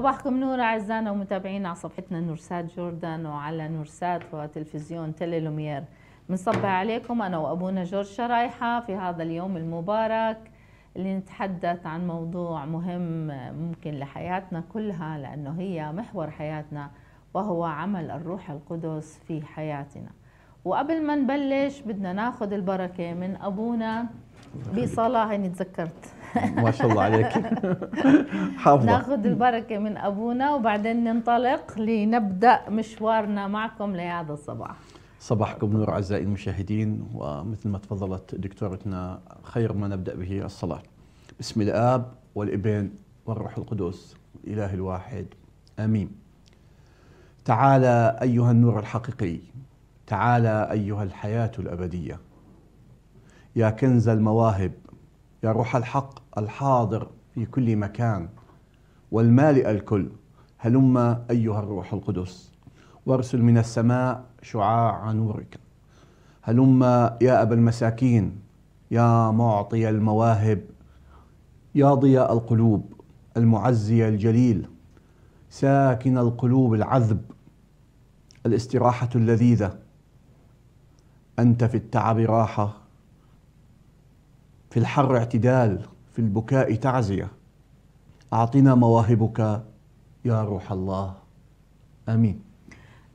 صباحكم نور أعزائنا ومتابعينا على صفحتنا نورسات جوردان وعلى نورسات وتلفزيون تيلي بنصبح عليكم أنا وأبونا جورج شرايحه في هذا اليوم المبارك اللي نتحدث عن موضوع مهم ممكن لحياتنا كلها لأنه هي محور حياتنا وهو عمل الروح القدس في حياتنا. وقبل ما نبلش بدنا ناخذ البركة من أبونا بصلاه هيني تذكرت. ما شاء الله عليك. حافظة. ناخذ البركة من أبونا وبعدين ننطلق لنبدأ مشوارنا معكم لهذا الصباح. صباحكم نور أعزائي المشاهدين ومثل ما تفضلت دكتورتنا خير ما نبدأ به الصلاة. بسم الآب والإبن والروح القدس الاله الواحد. آمين. تعالى أيها النور الحقيقي تعالى أيها الحياة الأبدية. يا كنز المواهب يا روح الحق الحاضر في كل مكان والمالئ الكل هلم أيها الروح القدس وارسل من السماء شعاع نورك. هلم يا أبا المساكين يا معطي المواهب يا ضياء القلوب المعزي الجليل ساكن القلوب العذب الاستراحة اللذيذة. أنت في التعب راحة في الحر اعتدال في البكاء تعزية. أعطنا مواهبك يا روح الله. آمين.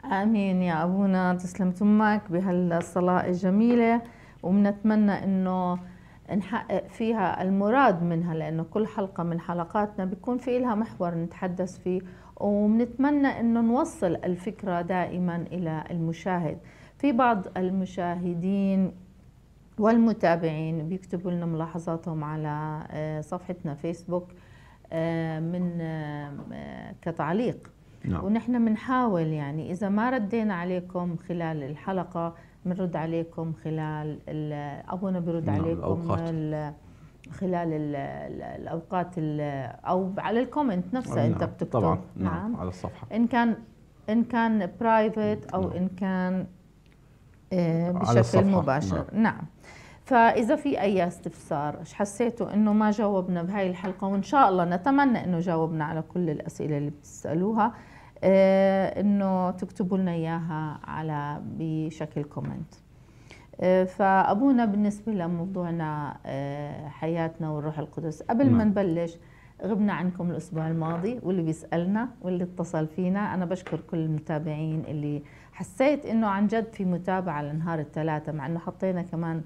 آمين. يا أبونا تسلم تمك بهالصلاة الجميلة وبنتمنى إنه نحقق فيها المراد منها لأنه كل حلقة من حلقاتنا بيكون في لها محور نتحدث فيه وبنتمنى إنه نوصل الفكرة دائما إلى المشاهد. في بعض المشاهدين والمتابعين بيكتبوا لنا ملاحظاتهم على آه، صفحتنا فيسبوك آه، من آه، كتعليق نعم. ونحن بنحاول يعني إذا ما ردينا عليكم خلال الحلقة بنرد عليكم خلال أبونا بيرد نعم عليكم الأوقات. خلال ال الأوقات أو على الكومنت نفسه نعم. أنت بتكتب طبعا نعم. نعم على الصفحة إن كان إن كان private أو نعم. إن كان بشكل مباشر نعم. نعم فإذا في أي استفسار حسيتوا إنه ما جاوبنا بهاي الحلقة؟ وإن شاء الله نتمنى إنه جاوبنا على كل الأسئلة اللي بتسألوها. آه، إنه تكتبوا لنا إياها على بشكل comment آه، فأبونا بالنسبة لموضوعنا آه، حياتنا والروح القدس قبل ما نعم. نبلش غبنا عنكم الأسبوع الماضي واللي بيسألنا واللي اتصل فينا. أنا بشكر كل المتابعين اللي حسيت إنه عن جد في متابعة لنهار الثلاثاء مع إنه حطينا كمان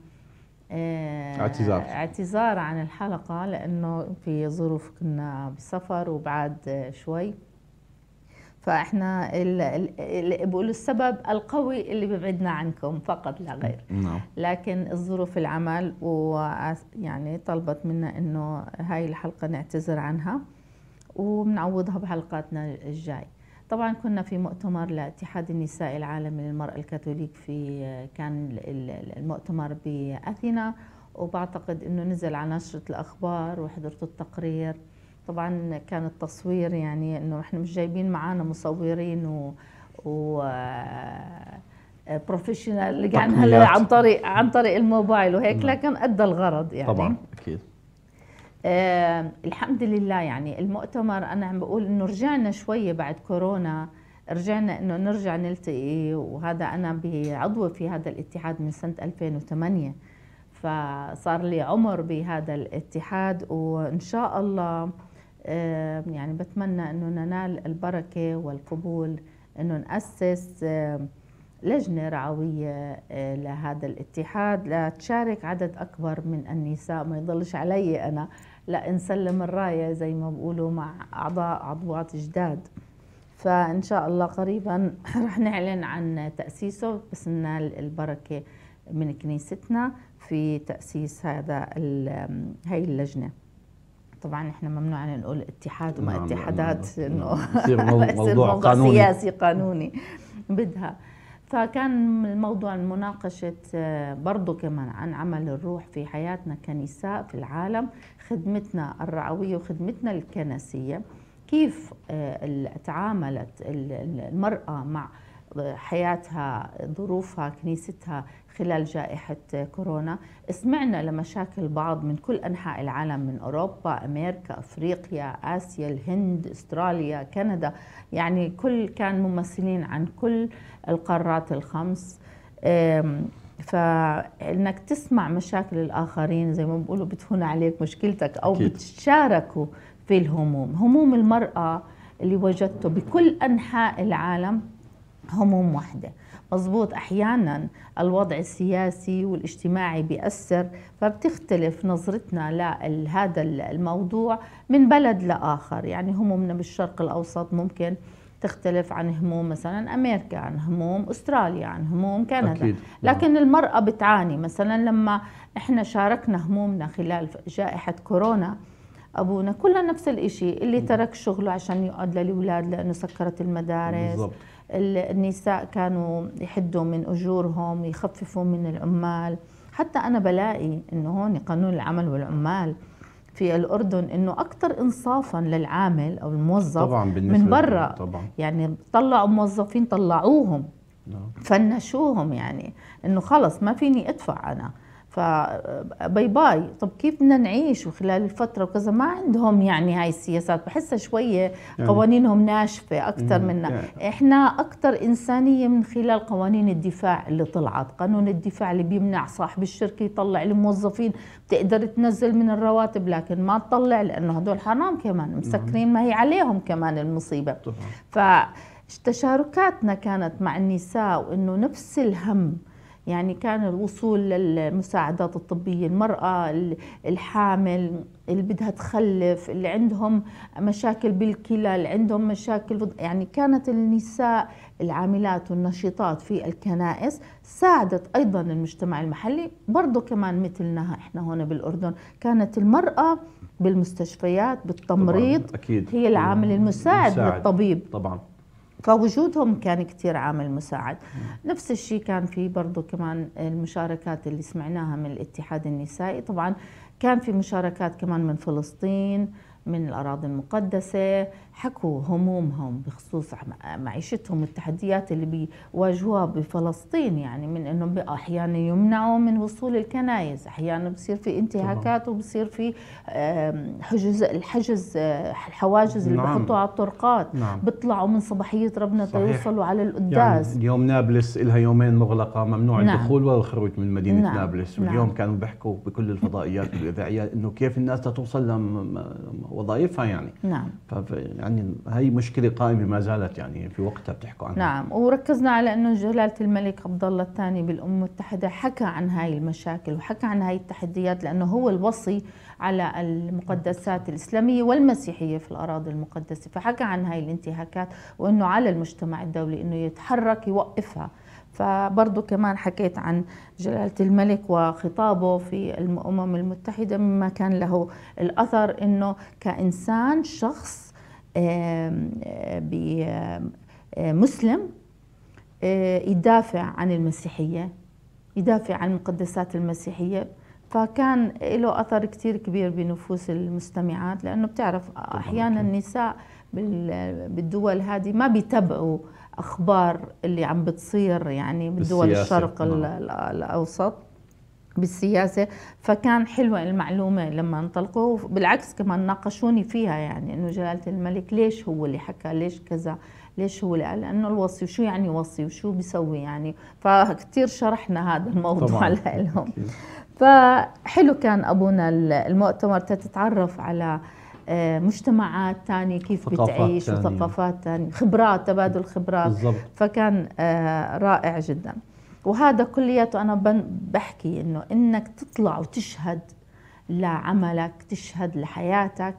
اعتذار. اعتذار عن الحلقة لأنه في ظروف كنا بسفر وبعد شوي. فإحنا اللي بقول السبب القوي اللي بيبعدنا عنكم فقط لا غير. نعم. لكن الظروف العمل ويعني طلبت منا إنه هاي الحلقة نعتذر عنها وبنعوضها بحلقاتنا الجاي. طبعا كنا في مؤتمر لاتحاد النساء العالمي للمرأة الكاثوليك في كان المؤتمر بأثينا وبعتقد إنه نزل على نشرة الأخبار وحضرت التقرير. طبعا كان التصوير يعني إنه إحنا مش جايبين معانا مصورين و, و بروفيشنال يعني هلا عن طريق عن طريق الموبايل وهيك نعم. لكن أدى الغرض يعني. طبعا أكيد. آه الحمد لله يعني المؤتمر أنا عم بقول إنه رجعنا شوية بعد كورونا رجعنا إنه نرجع نلتقي وهذا أنا بعضوه في هذا الاتحاد من سنة 2008 فصار لي عمر بهذا الاتحاد وإن شاء الله يعني بتمنى إنه ننال البركة والقبول إنه نأسس لجنة رعوية آه، لهذا الاتحاد لتشارك عدد أكبر من النساء ما يضلش علي أنا. لا نسلم الراية زي ما بقولوا مع أعضاء عضوات جداد. فإن شاء الله قريبا رح نعلن عن تأسيسه بس ننال البركة من كنيستنا في تأسيس هذا هاي اللجنة. طبعا إحنا ممنوع نقول اتحاد وما نعم اتحادات إنه يصير موضوع, موضوع قانوني. سياسي قانوني بدها. فكان الموضوع مناقشة آه، برضو كمان عن عمل الروح في حياتنا كنساء في العالم خدمتنا الرعوية وخدمتنا الكنسية. كيف آه، تعاملت المرأة مع حياتها ظروفها كنيستها خلال جائحة كورونا. سمعنا لمشاكل بعض من كل أنحاء العالم من أوروبا أمريكا أفريقيا آسيا الهند أستراليا كندا. يعني كل كان ممثلين عن كل القارات الخمس. فإنك تسمع مشاكل الآخرين زي ما بيقولوا بتهون عليك مشكلتك أو أكيد. بتشاركوا في الهموم. هموم المرأة اللي وجدته بكل أنحاء العالم هموم واحدة. مضبوط. أحيانا الوضع السياسي والاجتماعي بيأثر فبتختلف نظرتنا لهذا الموضوع من بلد لآخر. يعني همومنا بالشرق الأوسط ممكن تختلف عن هموم مثلا أمريكا عن هموم أستراليا عن هموم كندا. أكيد. لكن المرأة بتعاني. مثلا لما إحنا شاركنا همومنا خلال جائحة كورونا أبونا كلنا نفس الشيء اللي ترك شغله عشان يقعد للاولاد لأنه سكرت المدارس. بالضبط. النساء كانوا يحدوا من أجورهم يخففوا من العمال. حتى أنا بلاقي إنه هون قانون العمل والعمال في الأردن أنه أكثر إنصافا للعامل أو الموظف طبعا من برا. طبعا. يعني طلعوا موظفين طلعوهم نعم. فنشوهم يعني. أنه خلص ما فيني أدفع أنا. فباي باي طب كيف بدنا نعيش وخلال الفترة وكذا؟ ما عندهم يعني هاي السياسات. بحسها شوية يعني قوانينهم ناشفة أكثر منا يعني إحنا أكثر إنسانية من خلال قوانين الدفاع اللي طلعت. قانون الدفاع اللي بيمنع صاحب الشركة يطلع الموظفين. بتقدر تنزل من الرواتب لكن ما تطلع لأنه هدول حرام كمان. مسكرين ما هي عليهم كمان المصيبة. طبعا. فتشاركاتنا كانت مع النساء وإنه نفس الهم يعني كان الوصول للمساعدات الطبية المرأة الحامل اللي بدها تخلف اللي عندهم مشاكل بالكلى اللي عندهم مشاكل يعني كانت النساء العاملات والنشيطات في الكنائس ساعدت أيضا المجتمع المحلي برضه كمان مثلنا إحنا هنا بالأردن كانت المرأة بالمستشفيات بالتمريض. أكيد. هي العامل المساعد مساعد. للطبيب طبعا فوجودهم كان كثير عامل مساعد. نفس الشيء كان في برضه كمان المشاركات اللي سمعناها من الاتحاد النسائي. طبعا كان في مشاركات كمان من فلسطين من الأراضي المقدسة حكوا همومهم بخصوص معيشتهم والتحديات اللي بيواجهوها بفلسطين يعني من انه أحيانا يمنعوا من وصول الكنائس أحيانا بصير في انتهاكات وبصير في حجز الحجز الحواجز اللي نعم. بحطوها على الطرقات نعم. بيطلعوا من صباحية ربنا تيوصلوا على القداس يعني اليوم نابلس لها يومين مغلقة ممنوع نعم. الدخول والخروج من مدينة نعم. نابلس واليوم نعم. كانوا بيحكوا بكل الفضائيات والإذاعيات إنه كيف الناس توصل لوظائفها يعني نعم يعني هي مشكلة قائمة ما زالت يعني في وقتها بتحكوا عنها. نعم وركزنا على إنه جلالة الملك عبد الله الثاني بالامم المتحدة حكى عن هاي المشاكل وحكى عن هاي التحديات لأنه هو الوصي على المقدسات الإسلامية والمسيحية في الأراضي المقدسة. فحكى عن هاي الانتهاكات وإنه على المجتمع الدولي إنه يتحرك يوقفها. فبرضه كمان حكيت عن جلالة الملك وخطابه في الأمم المتحدة مما كان له الأثر أنه كإنسان شخص مسلم يدافع عن المسيحية يدافع عن المقدسات المسيحية. فكان له أثر كتير كبير بنفوس المستمعات لأنه بتعرف أحيانا النساء بالدول هذه ما بيتبعوا أخبار اللي عم بتصير يعني بدول الشرق نعم. بالسياسة فكان حلوة المعلومة لما انطلقوا بالعكس كمان ناقشوني فيها يعني إنه جلالة الملك ليش هو اللي حكى ليش كذا ليش هو اللي قال لأنه الوصي وشو يعني وصي وشو بيسوي يعني؟ فكتير شرحنا هذا الموضوع لهم. فحلو كان أبونا المؤتمر تتعرف على آه، مجتمعات تانية كيف بتعيش تانية. وثقافات تانية خبرات تبادل خبرات. بالزبط. فكان آه، رائع جدا. وهذا كلياته أنا بحكي إنه إنك تطلع وتشهد لعملك تشهد لحياتك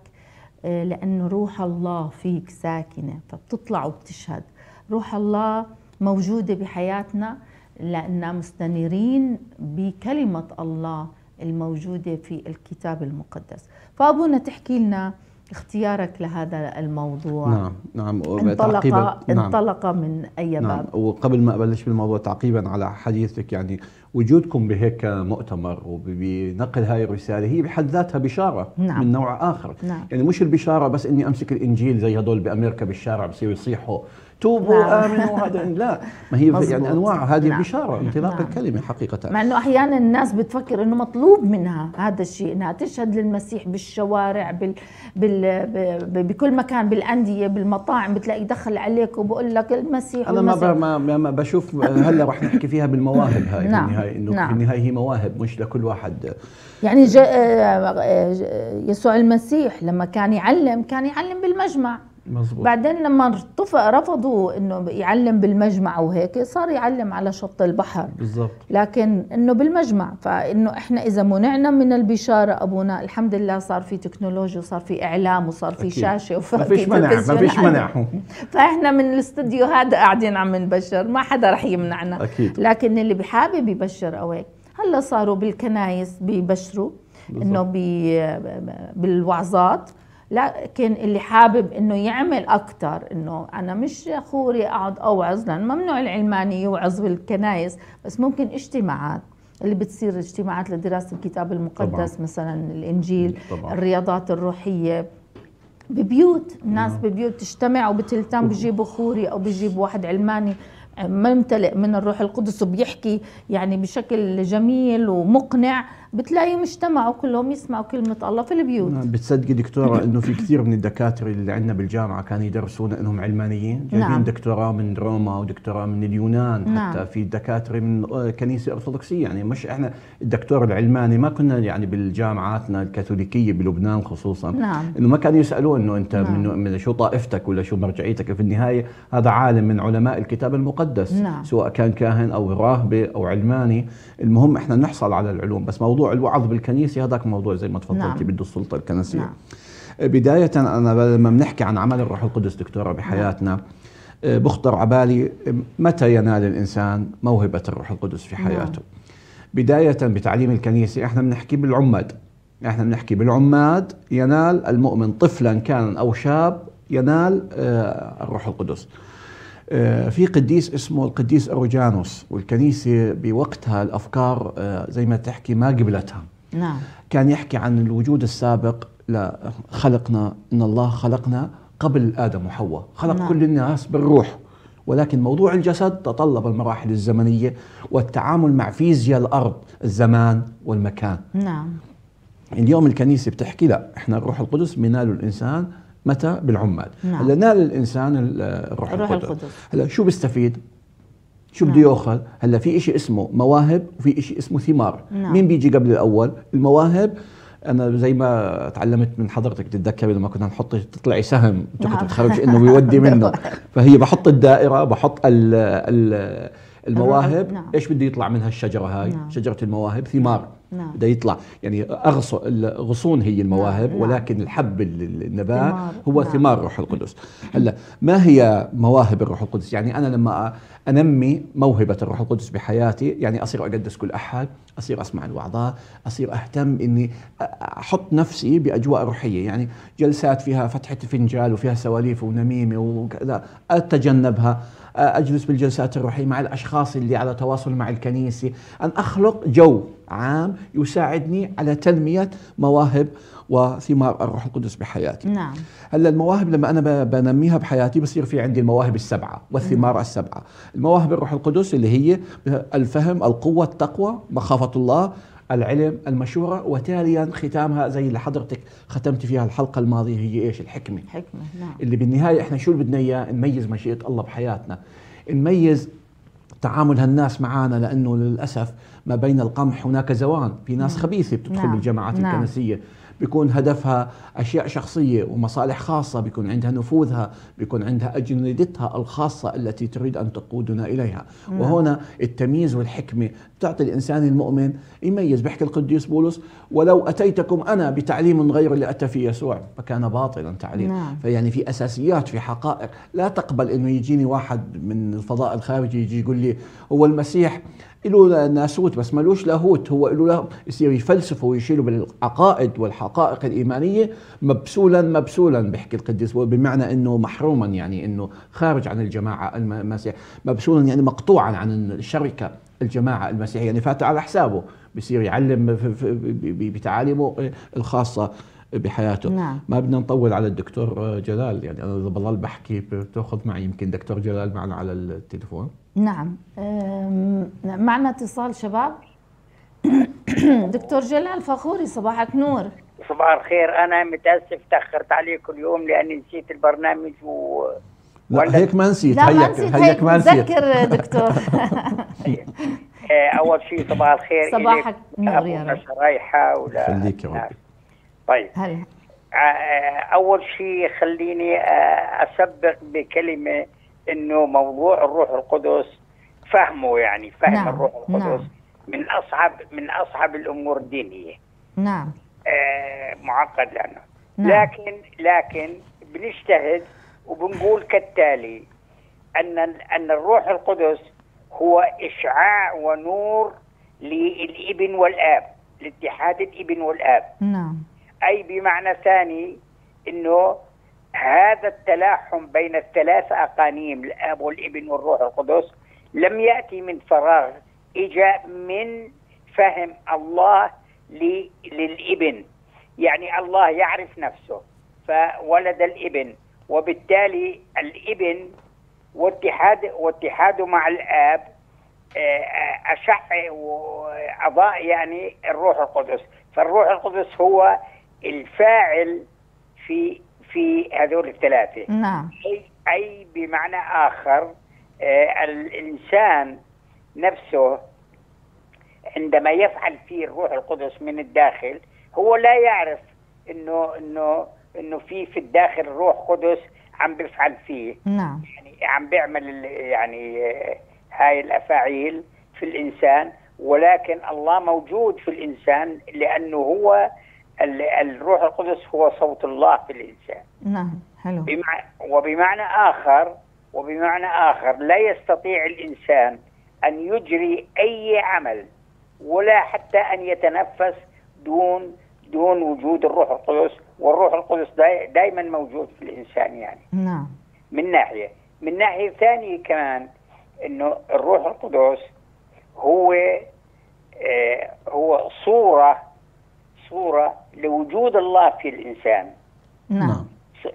آه، لأنه روح الله فيك ساكنة. فبتطلع وبتشهد. روح الله موجودة بحياتنا لأننا مستنيرين بكلمة الله الموجودة في الكتاب المقدس. فأبونا تحكي لنا اختيارك لهذا الموضوع نعم نعم انطلق نعم انطلق من أي نعم وقبل ما أبلش بالموضوع تعقيبا على حديثك يعني وجودكم بهيك مؤتمر وبنقل هاي الرسالة هي بحد ذاتها بشارة نعم. من نوع آخر نعم. يعني مش البشارة بس إني أمسك الإنجيل زي هدول بأمريكا بالشارع بصيروا يصيحوا توبوا نعم. آمنوا هذا لا ما هي مزبوط. يعني أنواع هذه نعم. البشاره انطلاق نعم. الكلمة حقيقة مع إنه أحيانا الناس بتفكر إنه مطلوب منها هذا الشيء إنها تشهد للمسيح بالشوارع بال... بال... بكل مكان بالأندية بالمطاعم بتلاقي دخل عليك وبقول لك المسيح أنا ما, ما, ما بشوف هلا رح نحكي فيها بالمواهب هاي نعم. في النهايه إنه نعم. في النهايه هي مواهب مش لكل واحد يعني آه، آه، يسوع المسيح لما كان يعلم كان يعلم بالمجمع مزبوط. بعدين لما ارتفع رفضوا إنه يعلم بالمجمع وهيك صار يعلم على شط البحر. بالضبط. لكن إنه بالمجمع فإنه إحنا إذا منعنا من البشارة أبونا الحمد لله صار في تكنولوجيا وصار في إعلام وصار في أكيد. شاشة وفي ما فيش منع ما فيش منع. فإحنا من الاستوديو هذا قاعدين عم نبشر ما حدا رح يمنعنا. أكيد. لكن اللي بحابب يبشر أو هيك هلأ صاروا بالكنايس بيبشروا إنه بالوعظات. لكن اللي حابب إنه يعمل أكثر إنه أنا مش خوري أقعد أوعظ لأن ممنوع العلماني يوعظ بالكنايس بس ممكن اجتماعات اللي بتصير اجتماعات لدراسة الكتاب المقدس طبعا. مثلا الإنجيل طبعا. الرياضات الروحية ببيوت الناس. ببيوت تجتمع وبتلتم بيجيبوا خوري أو بيجيبوا واحد علماني ممتلئ من الروح القدس وبيحكي يعني بشكل جميل ومقنع بتلاقي مجتمعوا كلهم يسمعوا كلمة الله في البيوت نعم بتصدقي دكتورة إنه في كثير من الدكاترة اللي عندنا بالجامعة كانوا يدرسون إنهم علمانيين جايبين نعم. دكتوراه من روما ودكتوراه من اليونان نعم. حتى في دكاترة من كنيسة أرثوذكسية يعني مش إحنا الدكتور العلماني ما كنا يعني بالجامعاتنا الكاثوليكية بلبنان خصوصا نعم. إنه ما كانوا يسألوه إنه أنت نعم. من, من شو طائفتك ولا شو مرجعيتك في النهاية هذا عالم من علماء الكتاب المقدس نعم. سواء كان كاهن أو راهبة أو علماني المهم إحنا نحصل على العلوم بس موضوع الوعظ بالكنيسة هذاك موضوع زي ما تفضلتي نعم. بده السلطة الكنسية نعم. بداية أنا لما بنحكي عن عمل الروح القدس دكتورة بحياتنا نعم. بخطر على بالي متى ينال الإنسان موهبة الروح القدس في حياته نعم. بداية بتعليم الكنيسة إحنا بنحكي بالعماد إحنا بنحكي بالعماد ينال المؤمن طفلا كان أو شاب ينال آه، الروح القدس في قديس اسمه القديس أروجانوس والكنيسة بوقتها الأفكار آه، زي ما تحكي ما قبلتها. نعم. كان يحكي عن الوجود السابق لا خلقنا إن الله خلقنا قبل آدم وحواء. خلق نعم. كل الناس بالروح. ولكن موضوع الجسد تطلب المراحل الزمنية والتعامل مع فيزياء الأرض الزمان والمكان. نعم. اليوم الكنيسة بتحكي لا إحنا الروح القدس بيناله الإنسان متى بالعمال نعم. هلا نال الإنسان الروح, الروح القدس. القدس هلا شو بيستفيد شو نعم. بده يأخذ هلا في شيء اسمه مواهب وفي شيء اسمه ثمار نعم. مين بيجي قبل الأول المواهب أنا زي ما تعلمت من حضرتك تتذكري لما كنا نحط تطلعي سهم نعم. تخرج إنه بيودي منه فهي بحط الدائرة بحط ال ال المواهب نعم. إيش بده يطلع منها الشجره هاي نعم. شجرة المواهب ثمار نعم. بده يطلع يعني أغص الغصون هي المواهب نعم. ولكن الحب النبات هو نعم. ثمار الروح القدس هلأ ما هي مواهب الروح القدس يعني أنا لما أنمي موهبة الروح القدس بحياتي يعني أصير أقدس كل أحد أصير أسمع الوعظات أصير أهتم إني أحط نفسي بأجواء روحية يعني جلسات فيها فتحة فنجال وفيها سواليف ونميمة وكذا أتجنبها أجلس بالجلسات الروحية مع الأشخاص اللي على تواصل مع الكنيسة أن أخلق جو عام يساعدني على تنمية مواهب وثمار الروح القدس بحياتي. نعم. هلأ المواهب لما أنا بنميها بحياتي بصير في عندي المواهب السبعة والثمار نعم. السبعة. المواهب الروح القدس اللي هي الفهم القوة التقوى مخافة الله العلم المشورة وتاليا ختامها زي اللي حضرتك ختمت فيها الحلقة الماضية هي إيش الحكمة حكمة نعم. اللي بالنهاية إحنا شو بدنا إياه نميز مشيئة الله بحياتنا نميز تعامل هالناس معانا لأنه للأسف ما بين القمح هناك زوان في ناس نعم. خبيثة بتدخل نعم. بالجماعات نعم. الكنسية بيكون هدفها أشياء شخصية ومصالح خاصة بيكون عندها نفوذها بيكون عندها أجندتها الخاصة التي تريد أن تقودنا إليها. نعم. وهنا التمييز والحكمة تعطي الإنسان المؤمن يميز. بيحكي القديس بولس ولو أتيتكم أنا بتعليم غير اللي أتى فيه يسوع. فكان باطلا تعليم. نعم. فيعني في أساسيات في حقائق. لا تقبل أنه يجيني واحد من الفضاء الخارجي يجي يقول لي هو المسيح له ناسوت بس ملوش لاهوت. هو له يصير يفلسفوا ويشيلوا بالعقائد والحقائق الإيمانية مبسولا مبسولا بيحكي القديس بمعنى إنه محروما يعني إنه خارج عن الجماعة المسيح مبسولا يعني مقطوعا عن الشركة الجماعة المسيحية. يعني فات على حسابه بصير يعلم بتعاليمه الخاصة. بحياته. نعم. ما بدنا نطول على الدكتور جلال. يعني أنا إذا بضل بحكي بتأخذ معي يمكن دكتور جلال معنا على التليفون. نعم. معنا اتصال شباب؟ دكتور جلال فخوري صباحك نور. صباح الخير. أنا متأسف تأخرت عليكم اليوم لأني نسيت البرنامج و لا هيك ما نسيت. لا هيك نسيت. هيك ما نسيت. ذكر دكتور. آه، أول شيء صباح الخير صباحك نور يا رب. رايحة ولا خليك يا رب طيب هلا آه، أول شيء خليني آه، أسبق بكلمة إنه موضوع الروح القدس فهمه يعني فهم نعم. الروح القدس نعم. من أصعب من أصعب الأمور الدينية نعم آه معقد لأنه نعم. لكن لكن بنجتهد وبنقول كالتالي أن أن الروح القدس هو إشعاع ونور للإبن والآب لاتحاد الإبن والآب نعم أي بمعنى ثاني إنه هذا التلاحم بين الثلاث أقانيم الأب والابن والروح القدس لم يأتي من فراغ اجا من فهم الله للابن. يعني الله يعرف نفسه فولد الابن وبالتالي الابن واتحاد واتحاده مع الأب آه، أشع واضاء يعني الروح القدس. فالروح القدس هو الفاعل في في هذول الثلاثة. نعم. أي أي بمعنى آخر آه، الإنسان نفسه عندما يفعل فيه الروح القدس من الداخل هو لا يعرف إنه إنه إنه في في الداخل روح قدس عم بيفعل فيه. نعم. يعني عم بيعمل يعني هاي الأفاعيل في الإنسان ولكن الله موجود في الإنسان لأنه هو الروح القدس هو صوت الله في الإنسان. نعم حلو. بمع وبمعنى آخر وبمعنى آخر لا يستطيع الإنسان أن يجري أي عمل ولا حتى أن يتنفس دون دون وجود الروح القدس والروح القدس دائما موجود في الإنسان يعني. نعم. من ناحية من ناحية ثانية كمان إنه الروح القدس هو آه هو صورة صورة لوجود الله في الإنسان نعم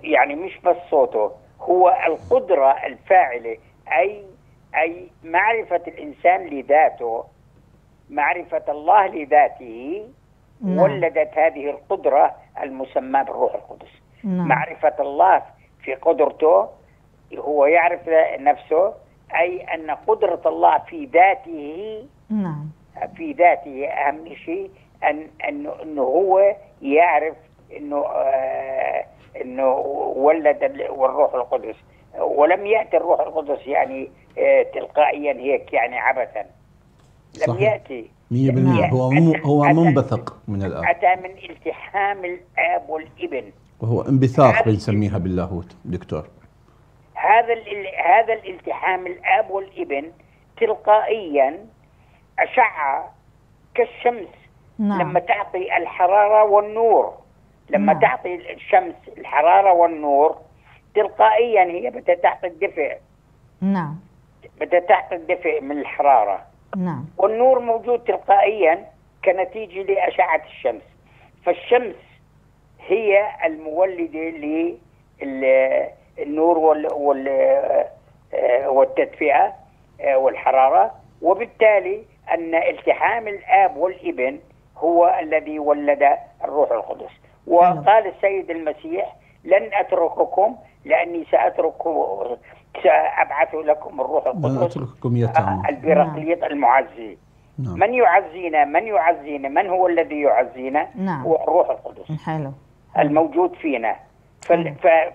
يعني مش بس صوته هو القدرة الفاعلة أي أي معرفة الإنسان لذاته معرفة الله لذاته نعم. ولدت هذه القدرة المسماة بالروح القدس نعم. معرفة الله في قدرته هو يعرف نفسه أي أن قدرة الله في ذاته نعم. في ذاته أهم شيء أن أنه أنه هو يعرف أنه آه أنه ولد الروح القدس. ولم يأتي الروح القدس يعني آه تلقائيا هيك يعني عبثا. لم صحيح. يأتي. 100% هو هو منبثق من الاب أتى من التحام الآب والإبن. وهو انبثاق بنسميها باللاهوت دكتور. هذا هذا الالتحام الآب والإبن تلقائيا اشعه كالشمس. نعم. لما تعطي الحرارة والنور لما نعم. تعطي الشمس الحرارة والنور تلقائيا هي بدها تعطي الدفء. نعم. بدها تعطي الدفء من الحرارة. نعم. والنور موجود تلقائيا كنتيجة لأشعة الشمس. فالشمس هي المولدة للنور وال آه، والتدفئة آه، والحرارة. وبالتالي أن التحام الآب والإبن هو الذي ولد الروح القدس. وقال السيد المسيح لن أترككم لأني سأترك سأبعث لكم الروح القدس أترككم يتامى البراقليط المعزي. نعم. من يعزينا؟ من يعزينا؟ من هو الذي يعزينا؟ نعم. هو الروح القدس. حلو. الموجود فينا.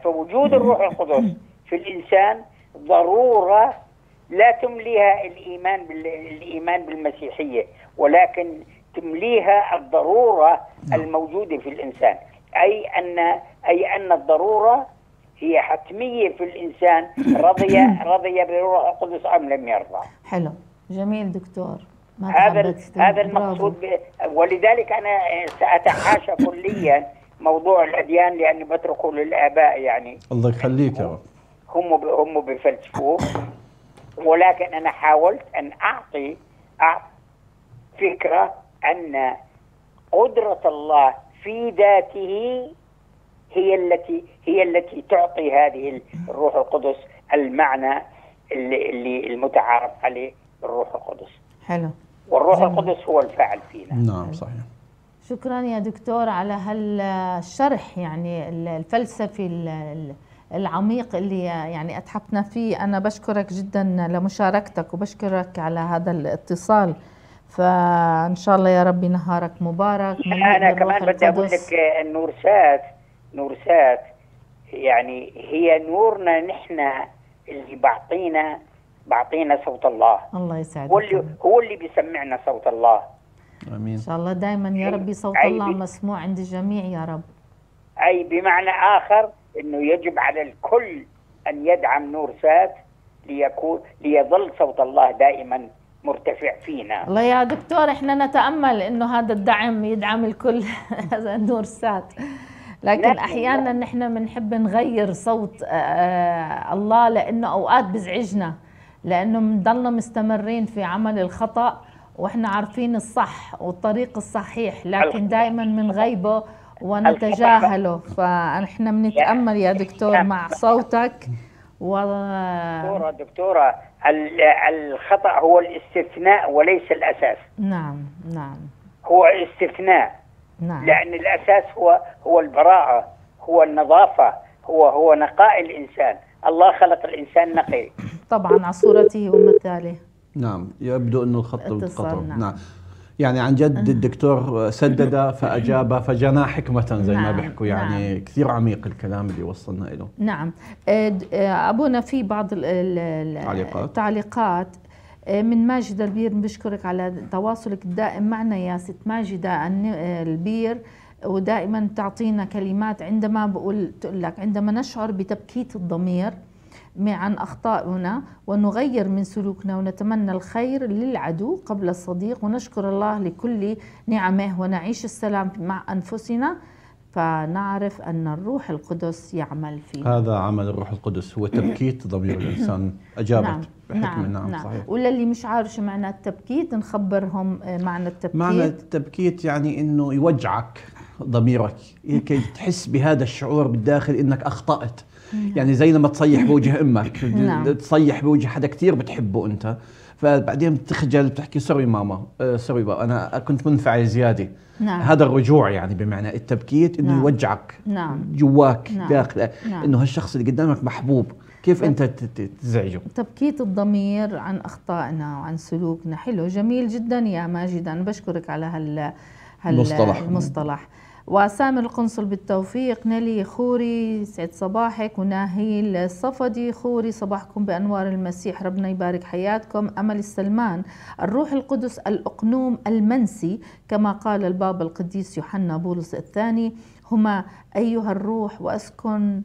فوجود الروح القدس في الإنسان ضرورة لا تمليها الإيمان الإيمان بالمسيحية ولكن تمليها الضرورة نعم. الموجودة في الإنسان. أي أن أي أن الضرورة هي حتمية في الإنسان. رضي رضي بالروح القدس أم لم يرضى. حلو. جميل دكتور. ما هذا هذا المقصود ب... ولذلك أنا سأتحاشى كليا موضوع الأديان لأني بتركه للآباء يعني. الله يخليك يا رب. هم ب... هم بفلسفوه. ولكن أنا حاولت أن أعطي فكرة أن قدرة الله في ذاته هي التي هي التي تعطي هذه الروح القدس المعنى اللي, اللي المتعارف عليه بالروح القدس. حلو. والروح جميل. القدس هو الفاعل فينا. نعم صحيح. شكرا يا دكتور على هالشرح يعني الفلسفي العميق اللي يعني أتحفنا فيه أنا بشكرك جدا لمشاركتك وبشكرك على هذا الاتصال فإن شاء الله يا ربي نهارك مبارك أنا كمان بدي أقول لك النورسات نورسات يعني هي نورنا نحن اللي بعطينا بعطينا صوت الله. الله يسعدك. هو اللي هو اللي بيسمعنا صوت الله. آمين. إن شاء الله دائما يا ربي صوت الله مسموع عند الجميع يا رب. أي بمعنى آخر إنه يجب على الكل أن يدعم نورسات ليكون ليظل صوت الله دائما. مرتفع فينا. الله يا دكتور إحنا نتأمل إنه هذا الدعم يدعم الكل هذا نورسات لكن أحيانا نحن بنحب نغير صوت الله لأنه أوقات بزعجنا لأنه بنضلنا مستمرين في عمل الخطأ وإحنا عارفين الصح والطريق الصحيح لكن دائما بنغيبه ونتجاهله. فنحن بنتامل يا دكتور مع صوتك و دكتورة دكتورة الخطأ هو الاستثناء وليس الأساس. نعم نعم. هو استثناء. نعم. لأن الأساس هو هو البراءة هو النظافة هو هو نقاء الإنسان. الله خلق الإنسان نقي. طبعا على صورته ومثاله. نعم يبدو أنه الخط القطع نعم. نعم. يعني عن جد الدكتور سدد فأجاب فجنى حكمة زي نعم. ما بيحكوا يعني نعم. كثير عميق الكلام اللي وصلنا له نعم. آه، آه، أبونا في بعض التعليقات التعليقات آه، من ماجدة البير بشكرك على تواصلك الدائم معنا يا ست ماجدة. البير ودائما تعطينا كلمات عندما بقول تقول لك عندما نشعر بتبكيت الضمير عن أخطائنا ونغير من سلوكنا ونتمنى الخير للعدو قبل الصديق ونشكر الله لكل نعمه ونعيش السلام مع أنفسنا. فنعرف أن الروح القدس يعمل فيه هذا عمل الروح القدس هو تبكيت ضمير الإنسان. أجابت نعم. بحكمة. نعم, نعم, نعم. صحيح. ولا اللي مش عارف شو معنى التبكيت نخبرهم آه، معنى التبكيت. معنى التبكيت يعني أنه يوجعك ضميرك. كي تحس بهذا الشعور بالداخل أنك أخطأت. نعم. يعني زي لما تصيح بوجه أمك نعم. تصيح بوجه حدا كثير بتحبه أنت فبعدين بتخجل بتحكي sorry ماما آه sorry بابا أنا كنت منفعل زيادة نعم. هذا الرجوع يعني بمعنى التبكيت إنه نعم. يوجعك نعم. جواك نعم. داخله نعم. إنه هالشخص اللي قدامك محبوب كيف أنت تزعجه تبكيت الضمير عن أخطائنا وعن سلوكنا حلو جميل جدا يا ماجد أنا بشكرك على هال, هال المصطلح, المصطلح. وسامر القنصل بالتوفيق نيلي خوري سعد صباحك وناهيل الصفدي خوري صباحكم بأنوار المسيح ربنا يبارك حياتكم أمل السلمان الروح القدس الأقنوم المنسي كما قال البابا القديس يوحنا بولس الثاني هما أيها الروح وأسكن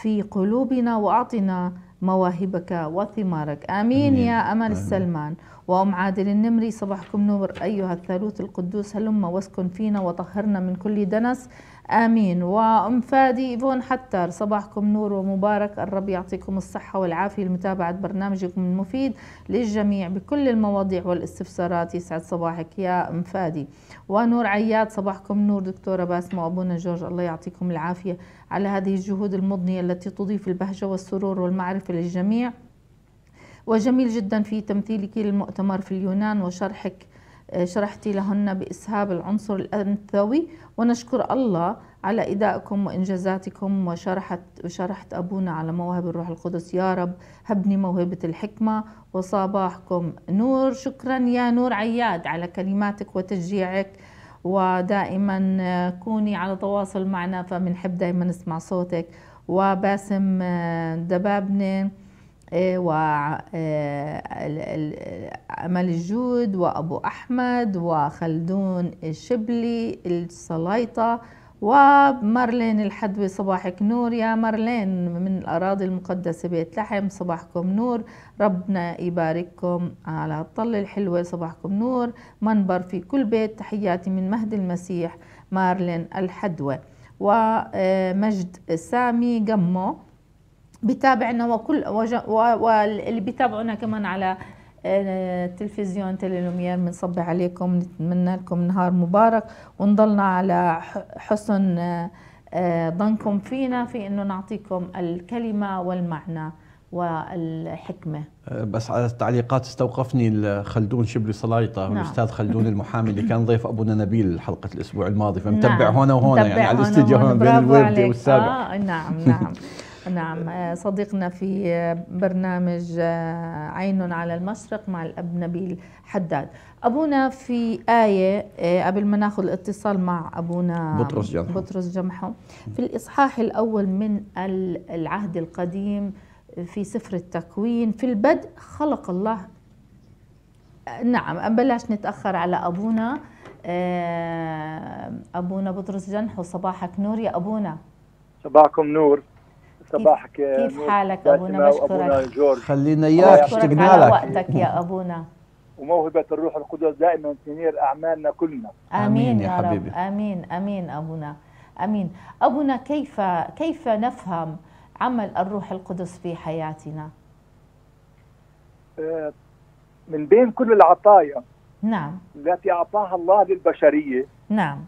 في قلوبنا وأعطنا مواهبك وثمارك آمين, آمين. يا أمل آمين. السلمان وأم عادل النمري صباحكم نور. أيها الثالوث القدوس هلم واسكن فينا وطهرنا من كل دنس. آمين. وأم فادي إيفون حتر صباحكم نور ومبارك. الرب يعطيكم الصحة والعافية. لمتابعة برنامجكم المفيد للجميع بكل المواضيع والاستفسارات. يسعد صباحك يا أم فادي. ونور عياد صباحكم نور. دكتورة باسمة وأبونا جورج الله يعطيكم العافية على هذه الجهود المضنية التي تضيف البهجة والسرور والمعرفة للجميع. وجميل جدا في تمثيلك للمؤتمر في اليونان وشرحك آه، شرحتي لهن بإسهاب العنصر الأنثوي. ونشكر الله على إدائكم وإنجازاتكم. وشرحت وشرحت أبونا على مواهب الروح القدس. يا رب هبني موهبة الحكمة وصباحكم نور. شكرا يا نور عياد على كلماتك وتشجيعك. ودائما آه، كوني على تواصل معنا فبنحب دائما نسمع صوتك. وباسم آه، دبابنة وأمل آه، الجود وأبو أحمد وخلدون الشبلي السلايطة ومارلين الحدوي صباحك نور يا مارلين من الأراضي المقدسة بيت لحم صباحكم نور. ربنا يبارككم على الطلة الحلوة صباحكم نور. منبر في كل بيت تحياتي من مهد المسيح مارلين الحدوى ومجد سامي قمو بيتابعنا وكل واللي بيتابعونا كمان على تلفزيون تيليلومير بنصبح عليكم نتمنى لكم نهار مبارك ونضلنا على حسن ظنكم فينا في إنه نعطيكم الكلمة والمعنى والحكمة. بس على التعليقات استوقفني خلدون شبلي صلايطة نعم. الأستاذ خلدون المحامي اللي كان ضيف أبونا نبيل حلقة الأسبوع الماضي فمتبع نعم. هنا وهنا يعني على الاستديو هون بين الوردة والسابع. آه نعم نعم. نعم آه، صديقنا في برنامج آه، عين على المشرق مع الأب نبيل حداد. أبونا في آية آه، قبل ما ناخذ الاتصال مع أبونا بطرس جمحو بطرس جمحو في الإصحاح الأول من العهد القديم في سفر التكوين في البدء خلق الله. نعم بلاش نتأخر على أبونا. أبونا بطرس جنحو صباحك نور يا أبونا. صباحكم نور. صباحك كيف حالك أبونا؟ بشكرك. خلينا إياك اشتقنا لك. وقتك يا أبونا. وموهبة الروح القدس دائما تنير أعمالنا كلنا. آمين يا, يا حبيبي. رب آمين آمين أبونا. آمين. أبونا كيف كيف نفهم عمل الروح القدس في حياتنا؟ آه، من بين كل العطايا نعم. التي أعطاها الله للبشرية نعم.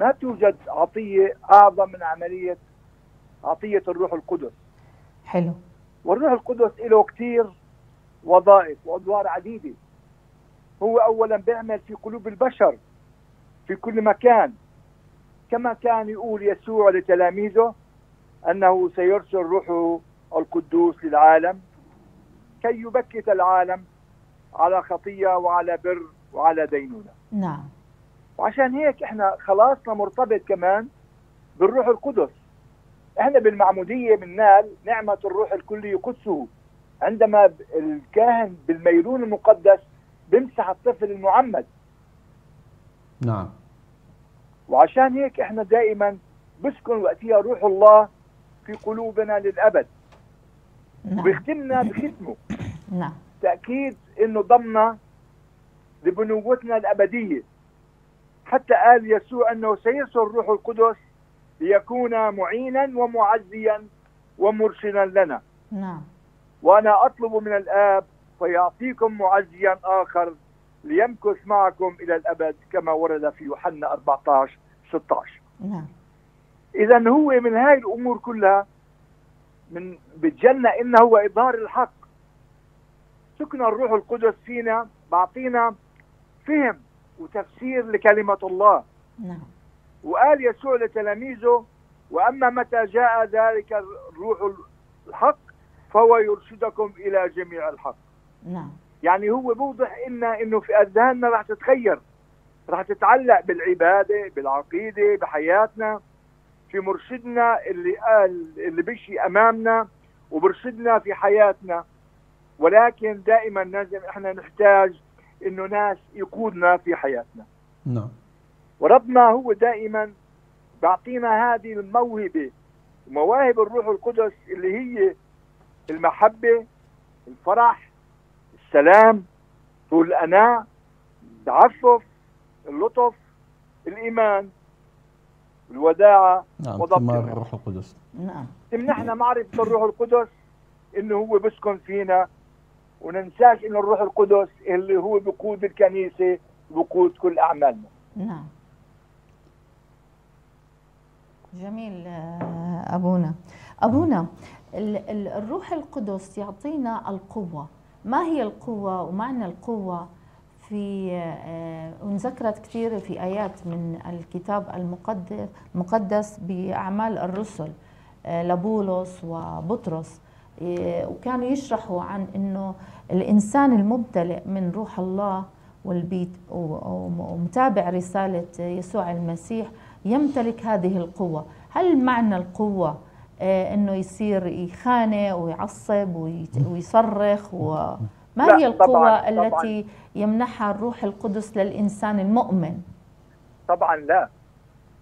ما توجد عطية أعظم من عملية عطية الروح القدس. حلو. والروح القدس له كثير وظائف وأدوار عديدة. هو أولا بيعمل في قلوب البشر في كل مكان. كما كان يقول يسوع لتلاميذه أنه سيرسل روحه القدوس للعالم. كي يبكت العالم على خطية وعلى بر وعلى دينونة. نعم. وعشان هيك إحنا خلاصنا مرتبط كمان بالروح القدس. إحنا بالمعمودية بننال نعمة الروح الكلي قدسه عندما الكاهن بالميرون المقدس بمسح الطفل المعمد. نعم. وعشان هيك إحنا دائما بسكن وقتها روح الله في قلوبنا للأبد. نعم. وبيختمنا بختمه. نعم. تأكيد أنه ضمنا لبنوتنا الأبدية. حتى قال يسوع أنه سيرسل الروح القدس ليكون معينا ومعزيا ومرشدا لنا. نعم. وأنا أطلب من الآب فيعطيكم معزيا آخر ليمكث معكم إلى الأبد كما ورد في يوحنا 14 16 نعم. اذا هو من هاي الأمور كلها من بتجنى إنه هو إظهار الحق. سكن الروح القدس فينا بعطينا فهم وتفسير لكلمة الله. نعم. وقال يسوع لتلاميذه وأما متى جاء ذلك الروح الحق فهو يرشدكم إلى جميع الحق. نعم. يعني هو بوضح لنا إنه في أذهاننا رح تتغير. رح تتعلق بالعبادة بالعقيدة بحياتنا. في مرشدنا اللي قال اللي بيشي أمامنا وبرشدنا في حياتنا. ولكن دائما لازم إحنا نحتاج إنه ناس يقودنا في حياتنا. نعم. وربنا هو دائما بيعطينا هذه الموهبة مواهب الروح القدس اللي هي المحبة الفرح السلام طول الأناء التعفف اللطف الإيمان الوداعة نعم ثمار الروح القدس. نعم. تمنحنا معرفة الروح القدس إنه هو بيسكن فينا وننساش انه الروح القدس اللي هو بقود الكنيسة بقود كل أعمالنا. نعم. جميل آه، أبونا. أبونا الروح القدس يعطينا القوة. ما هي القوة ومعنى القوة؟ في آه، وانذكرت كثير في آيات من الكتاب المقدس مقدس بأعمال الرسل آه، لبولس وبطرس وكانوا يشرحوا عن إنه الإنسان الممتلئ من روح الله والبيت ومتابع رسالة يسوع المسيح يمتلك هذه القوة، هل معنى القوة؟ إنه يصير يخانق ويعصب ويصرخ و ما هي القوة طبعاً التي طبعاً يمنحها الروح القدس للإنسان المؤمن؟ طبعا لا.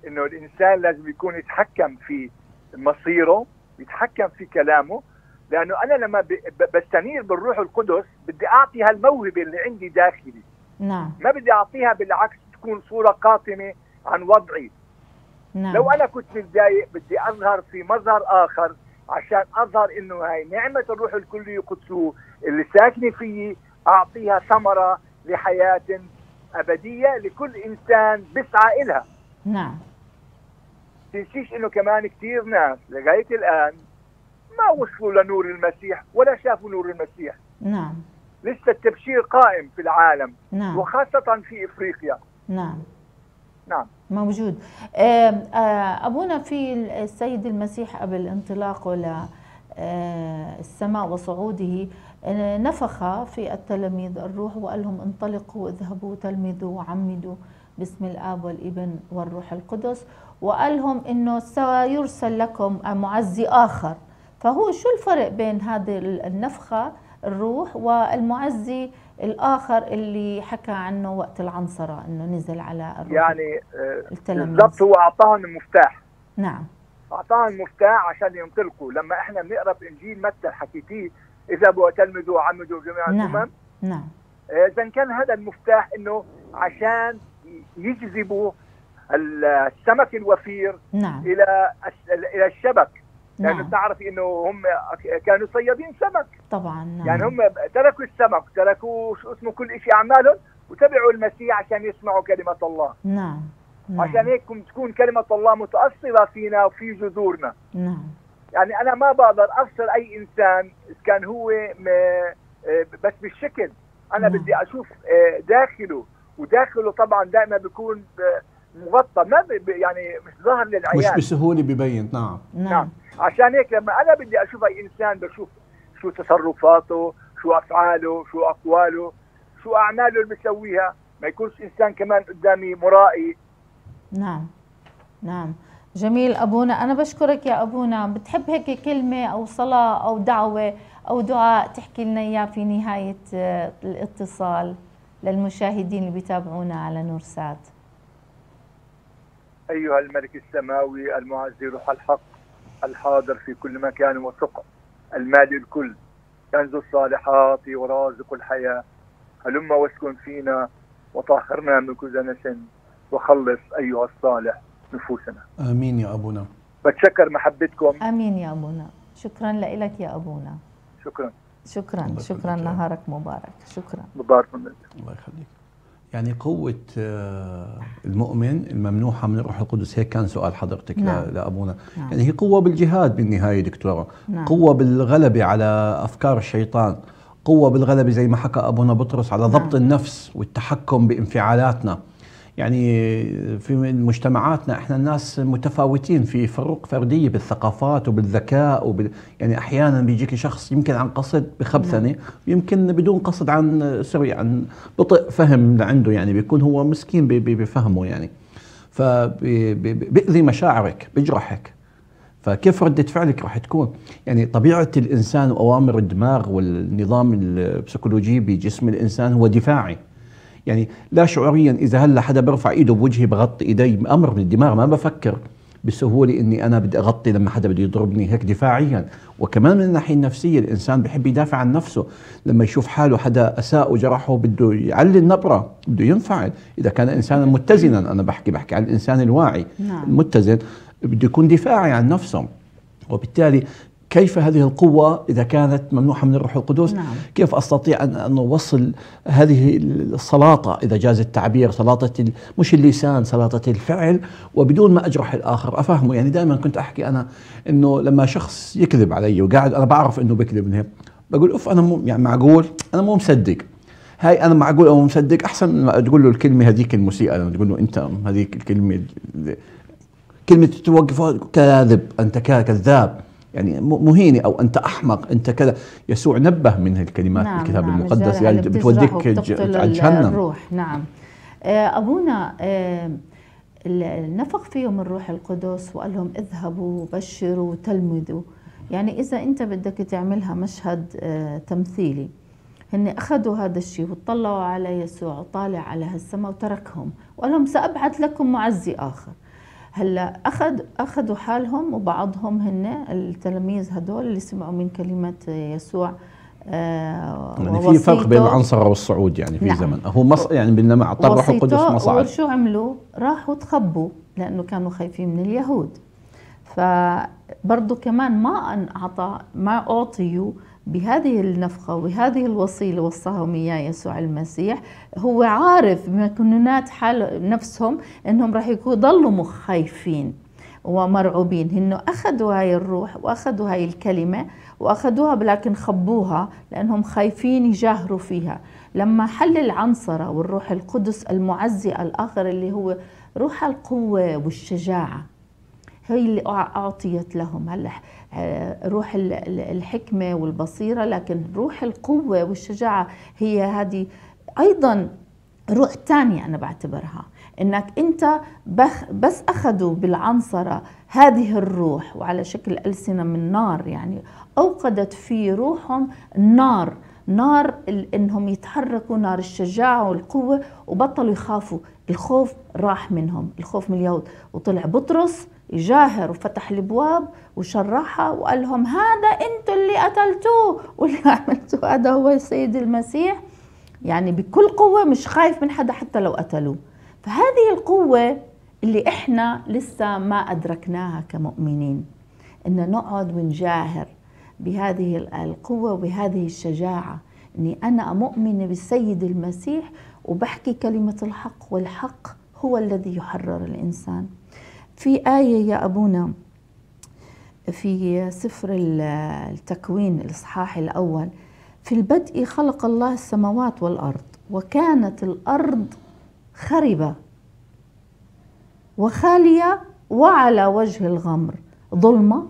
إنه الإنسان لازم يكون يتحكم في مصيره يتحكم في كلامه. لأنه أنا لما بستنير بالروح القدس بدي أعطي هالموهبة اللي عندي داخلي. نعم. ما بدي أعطيها بالعكس تكون صورة قاتمة عن وضعي. نعم. لو أنا كنت متضايق بدي أظهر في مظهر آخر عشان أظهر إنه هاي نعمة الروح الكلي قدسه اللي ساكنة فيي أعطيها ثمرة لحياة أبدية لكل إنسان بيسعى لها نعم. تنسيش إنه كمان كثير ناس لغاية الآن ما وصلوا لنور المسيح ولا شافوا نور المسيح. نعم. لسه التبشير قائم في العالم نعم. وخاصة في إفريقيا. نعم. نعم. موجود. أبونا في السيد المسيح قبل انطلاقه للسماء وصعوده نفخ في التلاميذ الروح وقال لهم انطلقوا اذهبوا تلمذوا وعمدوا باسم الآب والابن والروح القدس. وقال لهم إنه سيرسل لكم معزي آخر. فهو شو الفرق بين هذه النفخة الروح والمعزي؟ الآخر اللي حكى عنه وقت العنصرة إنه نزل على يعني آه، بالضبط هو أعطاهم المفتاح. نعم. أعطاهم المفتاح عشان ينطلقوا. لما إحنا بنقرأ في انجيل متى حكيتيه اذهبوا وتلمذوا وعمدوا جميع نعم. الأمم. نعم. إذا كان هذا المفتاح إنه عشان يجذبوا السمك الوفير نعم. إلى إلى الشبك. لأنه نعم. تعرفي إنه هم كانوا صيادين سمك طبعا نعم. يعني هم تركوا السمك تركوا شو اسمه كل شيء أعمالهم وتبعوا المسيح عشان يسمعوا كلمة الله نعم. نعم. عشان هيك تكون كلمة الله متاصله فينا وفي جذورنا نعم يعني أنا ما بقدر افصل أي إنسان كان هو بس بالشكل أنا نعم. بدي أشوف داخله وداخله طبعا دائما بيكون مغطى ما يعني مش ظاهر للعيان مش بسهولة ببين نعم نعم عشان هيك لما أنا بدي أشوف أي إنسان بشوف شو تصرفاته شو أفعاله شو أقواله شو أعماله اللي بيسويها ما يكونش إنسان كمان قدامي مرائي. نعم. نعم. جميل. أبونا أنا بشكرك يا أبونا. بتحب هيك كلمة أو صلاة أو دعوة أو دعاء تحكي لنا إياه في نهاية الاتصال للمشاهدين اللي بيتابعونا على نورسات أيها الملك السماوي المعزي روح الحق. الحاضر في كل مكان وثق المالي الكل. كنز الصالحات ورازق الحياة. هلم واسكن فينا وطهرنا من كل نسن وخلص أيها الصالح نفوسنا. آمين يا أبونا. بتشكر محبتكم. آمين يا أبونا. شكرا لك يا أبونا. شكرا. شكرا. شكرا. نهارك مبارك. شكرا. مبارك. الله يخليك. يعني قوة آه، المؤمن الممنوحة من الروح القدس هيك كان سؤال حضرتك نعم. لأبونا نعم. يعني هي قوة بالجهاد بالنهاية دكتورة نعم. قوة بالغلبة على أفكار الشيطان قوة بالغلبة زي ما حكى أبونا بطرس على ضبط نعم. النفس والتحكم بانفعالاتنا يعني في مجتمعاتنا إحنا الناس متفاوتين في فروق فردية بالثقافات وبالذكاء وبال يعني أحيانا بيجيك شخص يمكن عن قصد بخبثنه نعم. يمكن بدون قصد عن سوري عن بطء فهم عنده يعني بيكون هو مسكين بفهمه يعني. فبيأذي مشاعرك بيجرحك. فكيف ردة فعلك راح تكون؟ يعني طبيعة الإنسان وأوامر الدماغ والنظام البسيكولوجي بجسم الإنسان هو دفاعي. يعني لا شعوريا إذا هلا حدا برفع إيده بوجهي بغطي إيدي أمر من الدماغ ما بفكر بسهولة إني أنا بدي أغطي لما حدا بده يضربني هيك دفاعيا. وكمان من الناحية النفسية الإنسان بحب يدافع عن نفسه. لما يشوف حاله حدا أساء وجرحه بده يعلي النبرة بده ينفعل. إذا كان انسانا متزنا أنا بحكي بحكي عن الإنسان الواعي نعم. المتزن بده يكون دفاعي عن نفسه. وبالتالي كيف هذه القوة إذا كانت ممنوحة من الروح القدس نعم. كيف أستطيع أن أوصل هذه السلاطة إذا جاز التعبير سلاطة مش اللسان سلاطة الفعل وبدون ما أجرح الآخر؟ أفهمه. يعني دائما كنت أحكي أنا أنه لما شخص يكذب علي وقاعد أنا بعرف أنه بكذب من بقول أوف أنا مو يعني معقول؟ أنا مو مصدق. هاي أنا معقول أو مصدق؟ أحسن ما تقول له الكلمة هذيك المسيئة. لما تقول له أنت هذيك الكلمة كلمة توقف كاذب أنت كذاب. يعني مهينه أو أنت أحمق أنت كذا. يسوع نبه من الكلمات نعم الكتاب نعم. المقدس يعني بتوديك على جهنم. الروح. نعم. آه، أبونا آه، نفخ فيهم الروح القدس وقال لهم اذهبوا بشروا تلمذوا يعني إذا أنت بدك تعملها مشهد آه، تمثيلي. هن أخذوا هذا الشيء وطلعوا على يسوع وطالع على هالسماء وتركهم. وقال لهم سأبعث لكم معزي آخر. هلا اخذ أخذوا حالهم وبعضهم هن التلاميذ هدول اللي سمعوا من كلمة يسوع آه يعني في فرق بين العنصرة والصعود يعني في نعم. زمن هو مص يعني بينما اعطى الروح القدس ما صعد وشو عملوا؟ راحوا تخبوا لأنه كانوا خايفين من اليهود فبرضه كمان ما اعطى ما أعطيوا بهذه النفخة وهذه الوصية وصاهم إياه يسوع المسيح هو عارف بمكنونات حال نفسهم أنهم راح يضلوا خايفين ومرعوبين. انه أخذوا هاي الروح وأخذوا هاي الكلمة وأخذوها لكن خبوها لأنهم خايفين يجاهروا فيها. لما حل العنصرة والروح القدس المعزي الآخر اللي هو روح القوة والشجاعة. هي اللي أعطيت لهم. هلأ آه، روح الحكمة والبصيرة لكن روح القوة والشجاعة هي هذه. أيضا روح ثانية أنا بعتبرها إنك أنت بس أخذوا بالعنصرة هذه الروح وعلى شكل ألسنة من نار يعني أوقدت في روحهم نار نار إنهم يتحركوا نار الشجاعة والقوة وبطلوا يخافوا. الخوف راح منهم. الخوف من اليهود. وطلع بطرس يجاهر وفتح الابواب وشرحها وقال لهم هذا أنتم اللي قتلتوه. واللي عملتوه هذا هو السيد المسيح. يعني بكل قوة مش خايف من حدا حتى لو قتلوه. فهذه القوة اللي إحنا لسه ما أدركناها كمؤمنين. إن نقعد ونجاهر بهذه القوة وبهذه الشجاعة. إني أنا مؤمنة بالسيد المسيح وبحكي كلمة الحق والحق هو الذي يحرر الإنسان. في آية يا أبونا في سفر التكوين الإصحاح الأول في البدء خلق الله السماوات والأرض وكانت الأرض خربة وخالية وعلى وجه الغمر ظلمة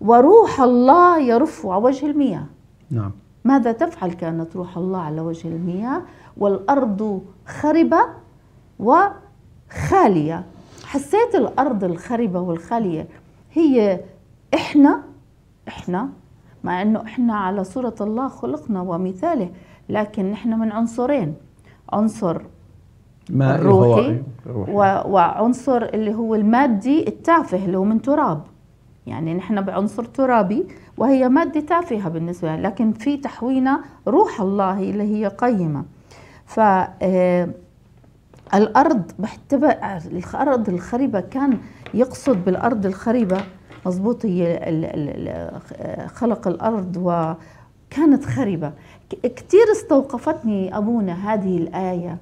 وروح الله يرف على وجه المياه. نعم. ماذا تفعل كانت روح الله على وجه المياه؟ والأرض خربة وخالية. حسيت الأرض الخربة والخالية. هي إحنا إحنا مع أنه إحنا على صورة الله خلقنا ومثاله لكن نحن من عنصرين. عنصر مائي الروحي وعنصر اللي هو المادي التافه اللي هو من تراب. يعني نحن بعنصر ترابي وهي مادة تافهة بالنسبة لها لكن في تحوينا روح الله اللي هي قيمة. ف آه، الأرض بحتبر الأرض الخريبة كان يقصد بالأرض الخريبة. مضبوط هي خلق الأرض وكانت خربة كثير استوقفتني أبونا هذه الآية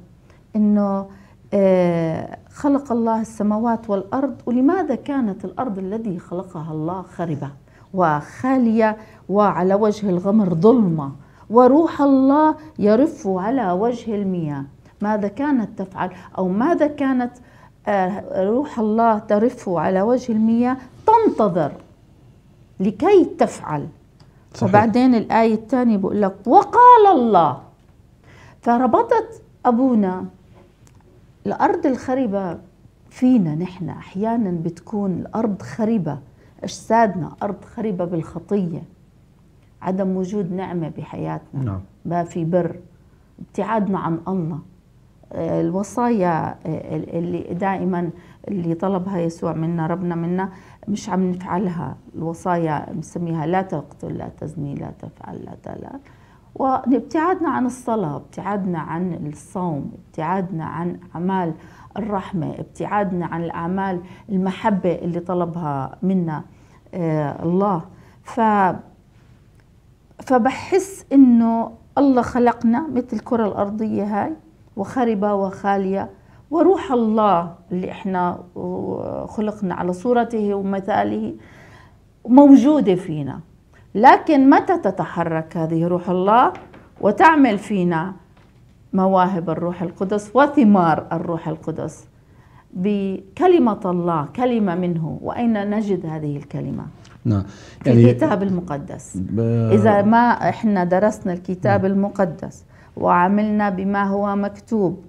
إنه آه، خلق الله السماوات والأرض ولماذا كانت الأرض الذي خلقها الله خربه وخالية وعلى وجه الغمر ظلمة وروح الله يرف على وجه المياه؟ ماذا كانت تفعل أو ماذا كانت آه، روح الله ترف على وجه المياه تنتظر لكي تفعل. صحيح. وبعدين الآية الثانية بقول لك وقال الله. فربطت أبونا الأرض الخربة فينا نحن. أحيانا بتكون الأرض خربة أجسادنا أرض خربة بالخطية. عدم وجود نعمة بحياتنا. نعم. ما في بر. ابتعادنا عن الله. الوصايا اللي دائما اللي طلبها يسوع منا ربنا منا مش عم نفعلها. الوصايا مسميها لا تقتل لا تزني لا تفعل لا تلال وابتعادنا عن الصلاة ابتعادنا عن الصوم ابتعادنا عن أعمال الرحمة ابتعادنا عن الأعمال المحبة اللي طلبها منا آه الله. ف فبحس إنه الله خلقنا مثل الكرة الأرضية هاي. وخربة وخالية وروح الله اللي إحنا خلقنا على صورته ومثاله موجودة فينا لكن متى تتحرك هذه روح الله وتعمل فينا مواهب الروح القدس وثمار الروح القدس بكلمة الله كلمة منه وأين نجد هذه الكلمة نعم يعني في الكتاب المقدس. إذا ما إحنا درسنا الكتاب. المقدس وعملنا بما هو مكتوب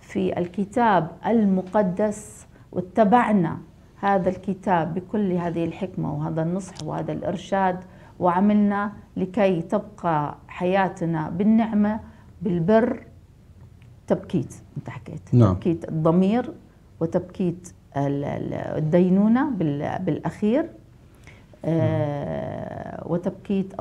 في الكتاب المقدس واتبعنا هذا الكتاب بكل هذه الحكمة وهذا النصح وهذا الإرشاد وعملنا لكي تبقى حياتنا بالنعمة بالبر تبكيت. أنت حكيت. نعم. تبكيت الضمير وتبكيت الدينونة بالأخير. آه وتبكيت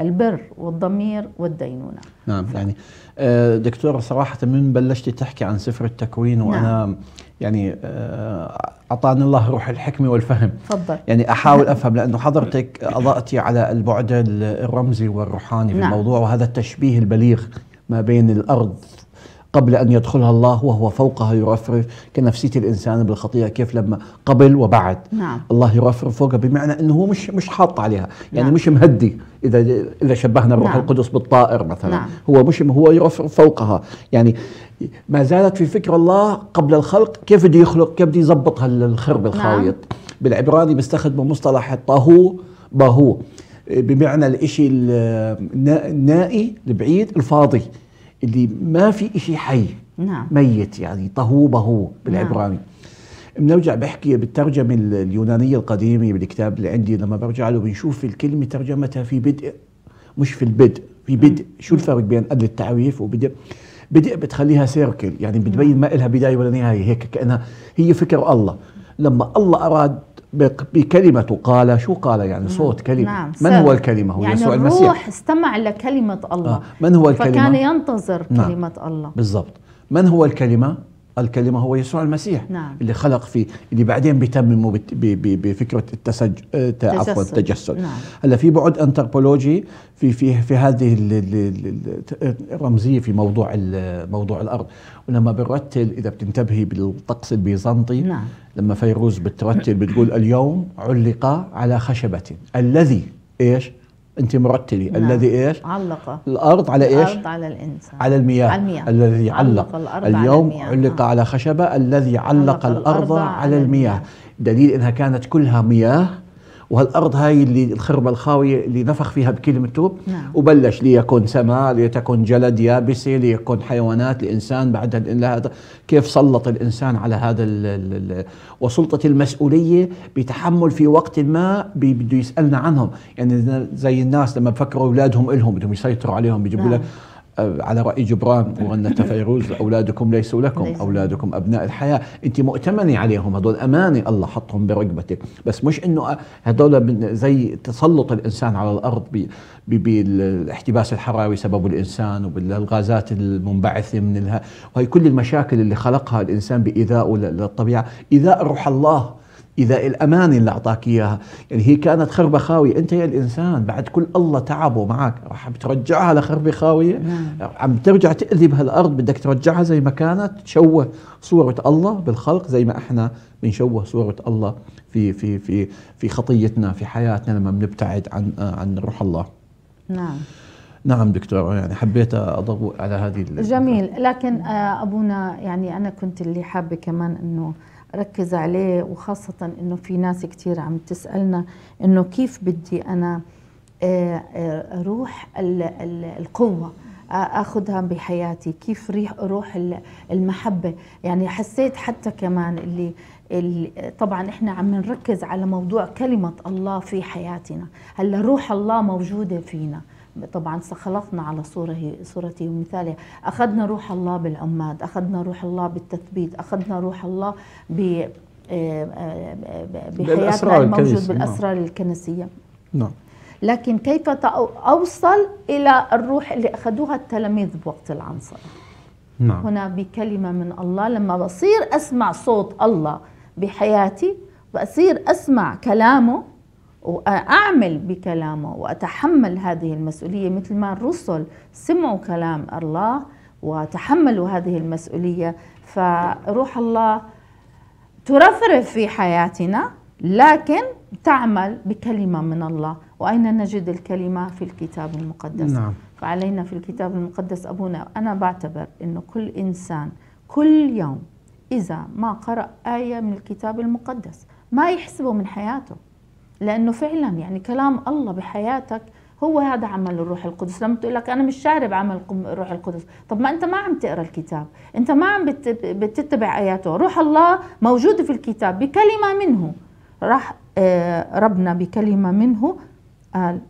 البر والضمير والدينونة نعم يعني آه، دكتور صراحة من بلشتي تحكي عن سفر التكوين وأنا نعم. يعني آه، أعطاني الله روح الحكمة والفهم تفضل يعني أحاول أفهم لأنه حضرتك أضأتي على البعد الرمزي والروحاني في نعم. الموضوع وهذا التشبيه البليغ ما بين الأرض قبل أن يدخلها الله وهو فوقها يرفرف كنفسية الإنسان بالخطيئة كيف لما قبل وبعد نعم. الله يرفرف فوقها بمعنى أنه هو مش مش حاط عليها يعني نعم. مش مهدي إذا إذا شبهنا الروح نعم. القدس بالطائر مثلا نعم. هو مش هو يرفرف فوقها يعني ما زالت في فكر الله قبل الخلق كيف بده يخلق كيف بده يظبط هالخرب الخاوية نعم. بالعبراني بيستخدموا مصطلح الطهو باهو بمعنى الإشي النائي البعيد الفاضي اللي ما في إشي حي. نعم. ميت يعني طهو بهو بالعبراني. نعم. بنرجع بحكي بالترجمة اليونانية القديمة بالكتاب اللي عندي لما برجع له بنشوف الكلمة ترجمتها في بدء مش في البدء في بدء. شو الفرق بين قبل التعريف وبدء؟ بدء بتخليها سيركل يعني بتبين ما لها بداية ولا نهاية هيك كأنها هي فكر الله. لما الله أراد بكلمة قال شو قال يعني؟ صوت كلمة. نعم. من هو الكلمة هو؟ يعني يسوع المسيح. الروح استمع لكلمة الله. آه. من هو الكلمة؟ فكان ينتظر نعم. كلمة الله. بالضبط. من هو الكلمة؟ الكلمة هو يسوع المسيح نعم. اللي خلق فيه اللي بعدين بيتمموا بفكرة التسج عفوا التجسد نعم. هلا في بعد انثروبولوجي في في في هذه الرمزية في موضوع موضوع الأرض ولما بنرتل إذا بتنتبهي بالطقس البيزنطي نعم. لما فيروز بترتل بتقول اليوم علق على خشبة الذي إيش؟ أنت مرتلي نعم. الذي إيش؟ علق الأرض على إيش؟ الأرض على الإنسان. على المياه, على المياه. الذي علق, علق. الأرض اليوم على علق على خشبة. الذي علق, علق الأرض على المياه. دليل إنها كانت كلها مياه. وهالأرض هاي اللي الخربه الخاويه اللي نفخ فيها بكلمه توب نعم. وبلش ليكن سماء لتكن جلد يابسه ليكن حيوانات لإنسان بعد هذا كيف سلط الإنسان على هذا ال ال وسلطة المسؤولية بتحمل في وقت ما بده يسألنا عنهم يعني زي الناس لما بفكروا أولادهم إلهم بدهم يسيطروا عليهم بيجيبوا نعم. لك على رأي جبران وغنت فيروز أولادكم ليسوا لكم. أولادكم أبناء الحياة. أنت مؤتمنة عليهم هدول أمانة الله حطهم برقبتك بس مش إنه هدول زي تسلط الإنسان على الأرض بالاحتباس الحراري سببه الإنسان وبالغازات المنبعثة من الها وهي كل المشاكل اللي خلقها الإنسان بإيذائه للطبيعة. إيذاء روح الله إذا الأمانة اللي أعطاك إياها. يعني هي كانت خربة خاوية. أنت يا الإنسان بعد كل الله تعبه معك راح بترجعها لخربة خاوية. نعم. عم ترجع تأذي بهالأرض بدك ترجعها زي ما كانت تشوه صورة الله بالخلق زي ما إحنا بنشوه صورة الله في في في في خطيتنا في حياتنا لما بنبتعد عن عن روح الله. نعم. نعم دكتورة يعني حبيت أضوء على هذه جميل. لكن آه، أبونا يعني أنا كنت اللي حابة كمان أنه ركز عليه وخاصة إنه في ناس كثير عم تسألنا إنه كيف بدي أنا آه، آه، روح القوة آخذها بحياتي كيف ريح روح المحبة. يعني حسيت حتى كمان اللي طبعا إحنا عم نركز على موضوع كلمة الله في حياتنا. هلأ روح الله موجودة فينا. طبعا خلقنا على صورة صورته ومثاله أخذنا روح الله بالعماد أخذنا روح الله بالتثبيت أخذنا روح الله ب آه، آه، بحياتنا الموجود بالأسرار الكنسية. نعم. لكن كيف أوصل إلى الروح اللي أخذوها التلاميذ بوقت العنصره نعم. هنا بكلمة من الله لما بصير أسمع صوت الله بحياتي بصير أسمع كلامه وأعمل بكلامه وأتحمل هذه المسؤولية مثل ما الرسل سمعوا كلام الله وتحملوا هذه المسؤولية. فروح الله ترفرف في حياتنا لكن تعمل بكلمة من الله. وأين نجد الكلمة؟ في الكتاب المقدس. نعم. فعلينا في الكتاب المقدس. أبونا أنا بعتبر أنه كل إنسان كل يوم إذا ما قرأ آية من الكتاب المقدس ما يحسبه من حياته. لأنه فعلا يعني كلام الله بحياتك هو هذا عمل الروح القدس. لما تقول لك أنا مش شارب عمل الروح القدس طب ما أنت ما عم تقرأ الكتاب أنت ما عم بتتبع آياته. روح الله موجود في الكتاب بكلمة منه. راح آه، ربنا بكلمة منه قال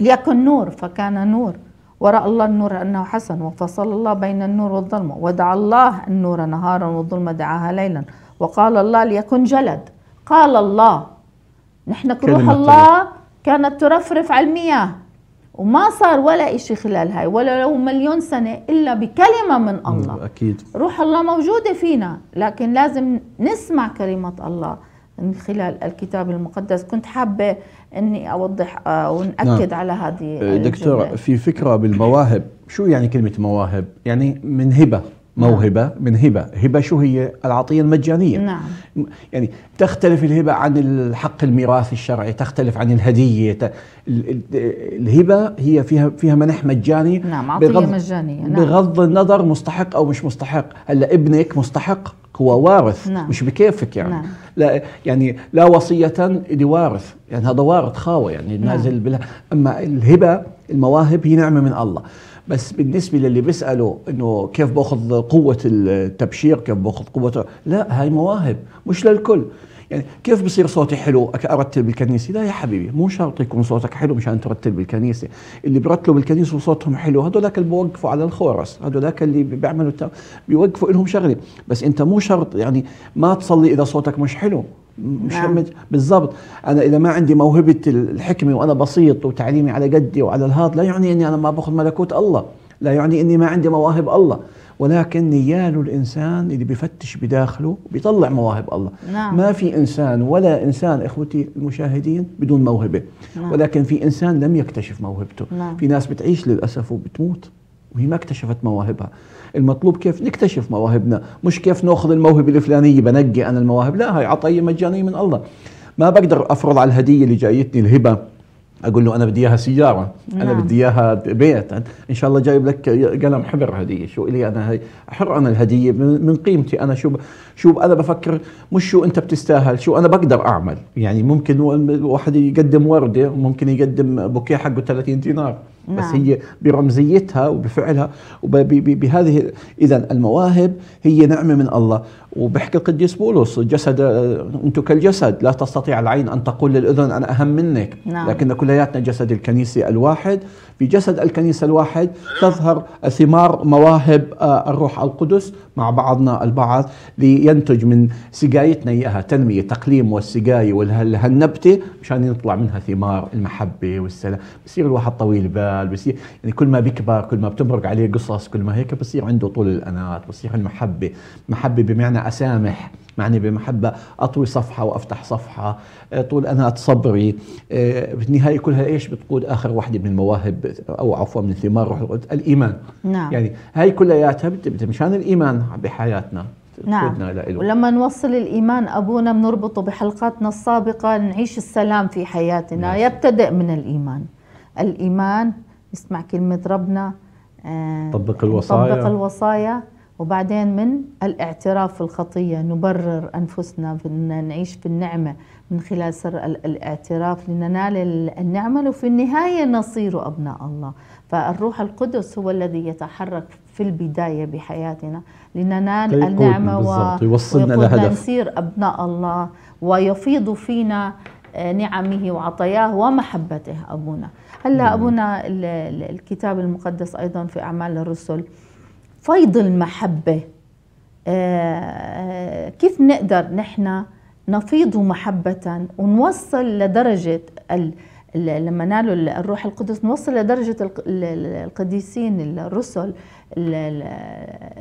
ليكن نور فكان نور. وراء الله النور أنه حسن وفصل الله بين النور والظلمه ودعا الله النور نهارا والظلمه دعاها ليلا. وقال الله ليكن جلد. قال الله نحن روح الله كانت ترفرف على المياه. وما صار ولا إشي خلال هاي ولا لو مليون سنة إلا بكلمة من الله. أكيد. روح الله موجودة فينا لكن لازم نسمع كلمة الله من خلال الكتاب المقدس. كنت حابة أني أوضح آه، ونأكد نعم. على هذه دكتور في فكرة بالمواهب. شو يعني كلمة مواهب؟ يعني من هبة. موهبة نعم. من هبة هبة شو هي العطية المجانية نعم. يعني تختلف الهبة عن الحق الميراثي الشرعي تختلف عن الهدية الهبة هي فيها فيها منح مجاني نعم عطية بغض مجانية نعم. بغض النظر مستحق أو مش مستحق هلأ ابنك مستحق هو وارث نعم. مش بكيفك يعني نعم. لا يعني لا وصية لوارث يعني هذا وارث خاوة يعني نازل نعم. بلا أما الهبة المواهب هي نعمة من الله بس بالنسبة للي بيسألوا إنه كيف بأخذ قوة التبشير كيف بأخذ قوة لا هاي مواهب مش للكل. يعني كيف بصير صوتي حلو ارتل بالكنيسه لا يا حبيبي مو شرط يكون صوتك حلو مشان ترتل بالكنيسه اللي بيرتلوا بالكنيسه وصوتهم حلو هذولاك اللي بوقفوا على الخورس هذولاك اللي بيعملوا بيوقفوا لهم شغلة. بس أنت مو شرط يعني ما تصلي إذا صوتك مش حلو. مش نعم. بالضبط أنا إذا ما عندي موهبة الحكمة وأنا بسيط وتعليمي على قدي وعلى الهاد لا يعني إني أنا ما باخذ ملكوت الله لا يعني إني ما عندي مواهب الله ولكن نياله الإنسان اللي بيفتش بداخله بيطلع مواهب الله نعم. ما في إنسان ولا إنسان إخوتي المشاهدين بدون موهبة نعم. ولكن في إنسان لم يكتشف موهبته نعم. في ناس بتعيش للأسف وبتموت وهي ما اكتشفت مواهبها. المطلوب كيف نكتشف مواهبنا؟ مش كيف ناخذ الموهبة الفلانية بنقي أنا المواهب. لا هاي عطية مجانية من الله. ما بقدر أفرض على الهدية اللي جايتني الهبة. أقول له أنا بدي إياها سيارة نعم. أنا بدي إياها بيت. إن شاء الله جايب لك قلم حبر هدية. شو إلي أنا هي أحر أنا الهدية من قيمتي أنا. شو شو أنا بفكر مش شو أنت بتستاهل شو أنا بقدر أعمل. يعني ممكن واحد يقدم وردة ممكن يقدم بوكيه حقه 30 دينار. نعم. بس هي برمزيتها وبفعلها وبهذه اذا المواهب هي نعمة من الله وبحكي القديس بولس جسد أنتم كالجسد لا تستطيع العين أن تقول للأذن أنا أهم منك نعم. لكن كلياتنا جسد الكنيسة الواحد في جسد الكنيسة الواحد تظهر ثمار مواهب آه، الروح القدس مع بعضنا البعض لينتج من سقايتنا اياها تنمية تقليم والسقايه والهالنبته مشان يطلع منها ثمار المحبة والسلام. بصير الواحد طويل بال بصير يعني كل ما بيكبر كل ما بتمرق عليه قصص كل ما هيك بصير عنده طول الانات بصير المحبه محبة بمعنى أسامح. معني بمحبة أطوي صفحة وأفتح صفحة آه، طول أنا صبري. آه، بالنهاية كلها إيش بتقود آخر واحدة من المواهب أو عفوا من ثمار روح القدس؟ الإيمان. نعم. يعني هاي كلياتها مشان الإيمان بحياتنا نعم. ولما نوصل الإيمان أبونا بنربطه بحلقاتنا السابقة نعيش السلام في حياتنا. نعم. يبتدئ من الإيمان. الإيمان نسمع كلمة ربنا آه، طبق الوصايا. طبق الوصايا. وبعدين من الاعتراف في الخطية نبرر أنفسنا نعيش في النعمة من خلال سر الاعتراف لننال النعمة وفي النهاية نصير أبناء الله. فالروح القدس هو الذي يتحرك في البداية بحياتنا لننال النعمة ويوصلنا لهدف نصير أبناء الله ويفيض فينا آه، نعمه وعطاياه ومحبته أبونا. هلا أبونا الكتاب المقدس أيضا في أعمال الرسل فيض المحبة. آه، كيف نقدر نحن نفيض محبة ونوصل لدرجة لما نالوا الروح القدس نوصل لدرجة القديسين الرسل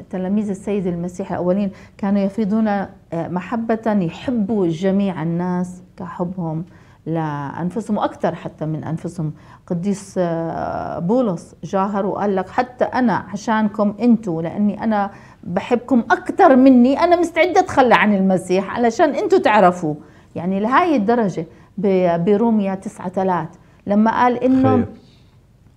تلاميذ السيد المسيح الأولين كانوا يفيضون آه، محبة يحبوا جميع الناس كحبهم. لأنفسهم وأكثر حتى من أنفسهم. قديس آه، بولس جاهر وقال لك حتى أنا عشانكم أنتوا لأني أنا بحبكم أكثر مني. أنا مستعدة أتخلى عن المسيح علشان أنتوا تعرفوا يعني لهاي الدرجة بروميا تسعة ثلاث لما قال إنه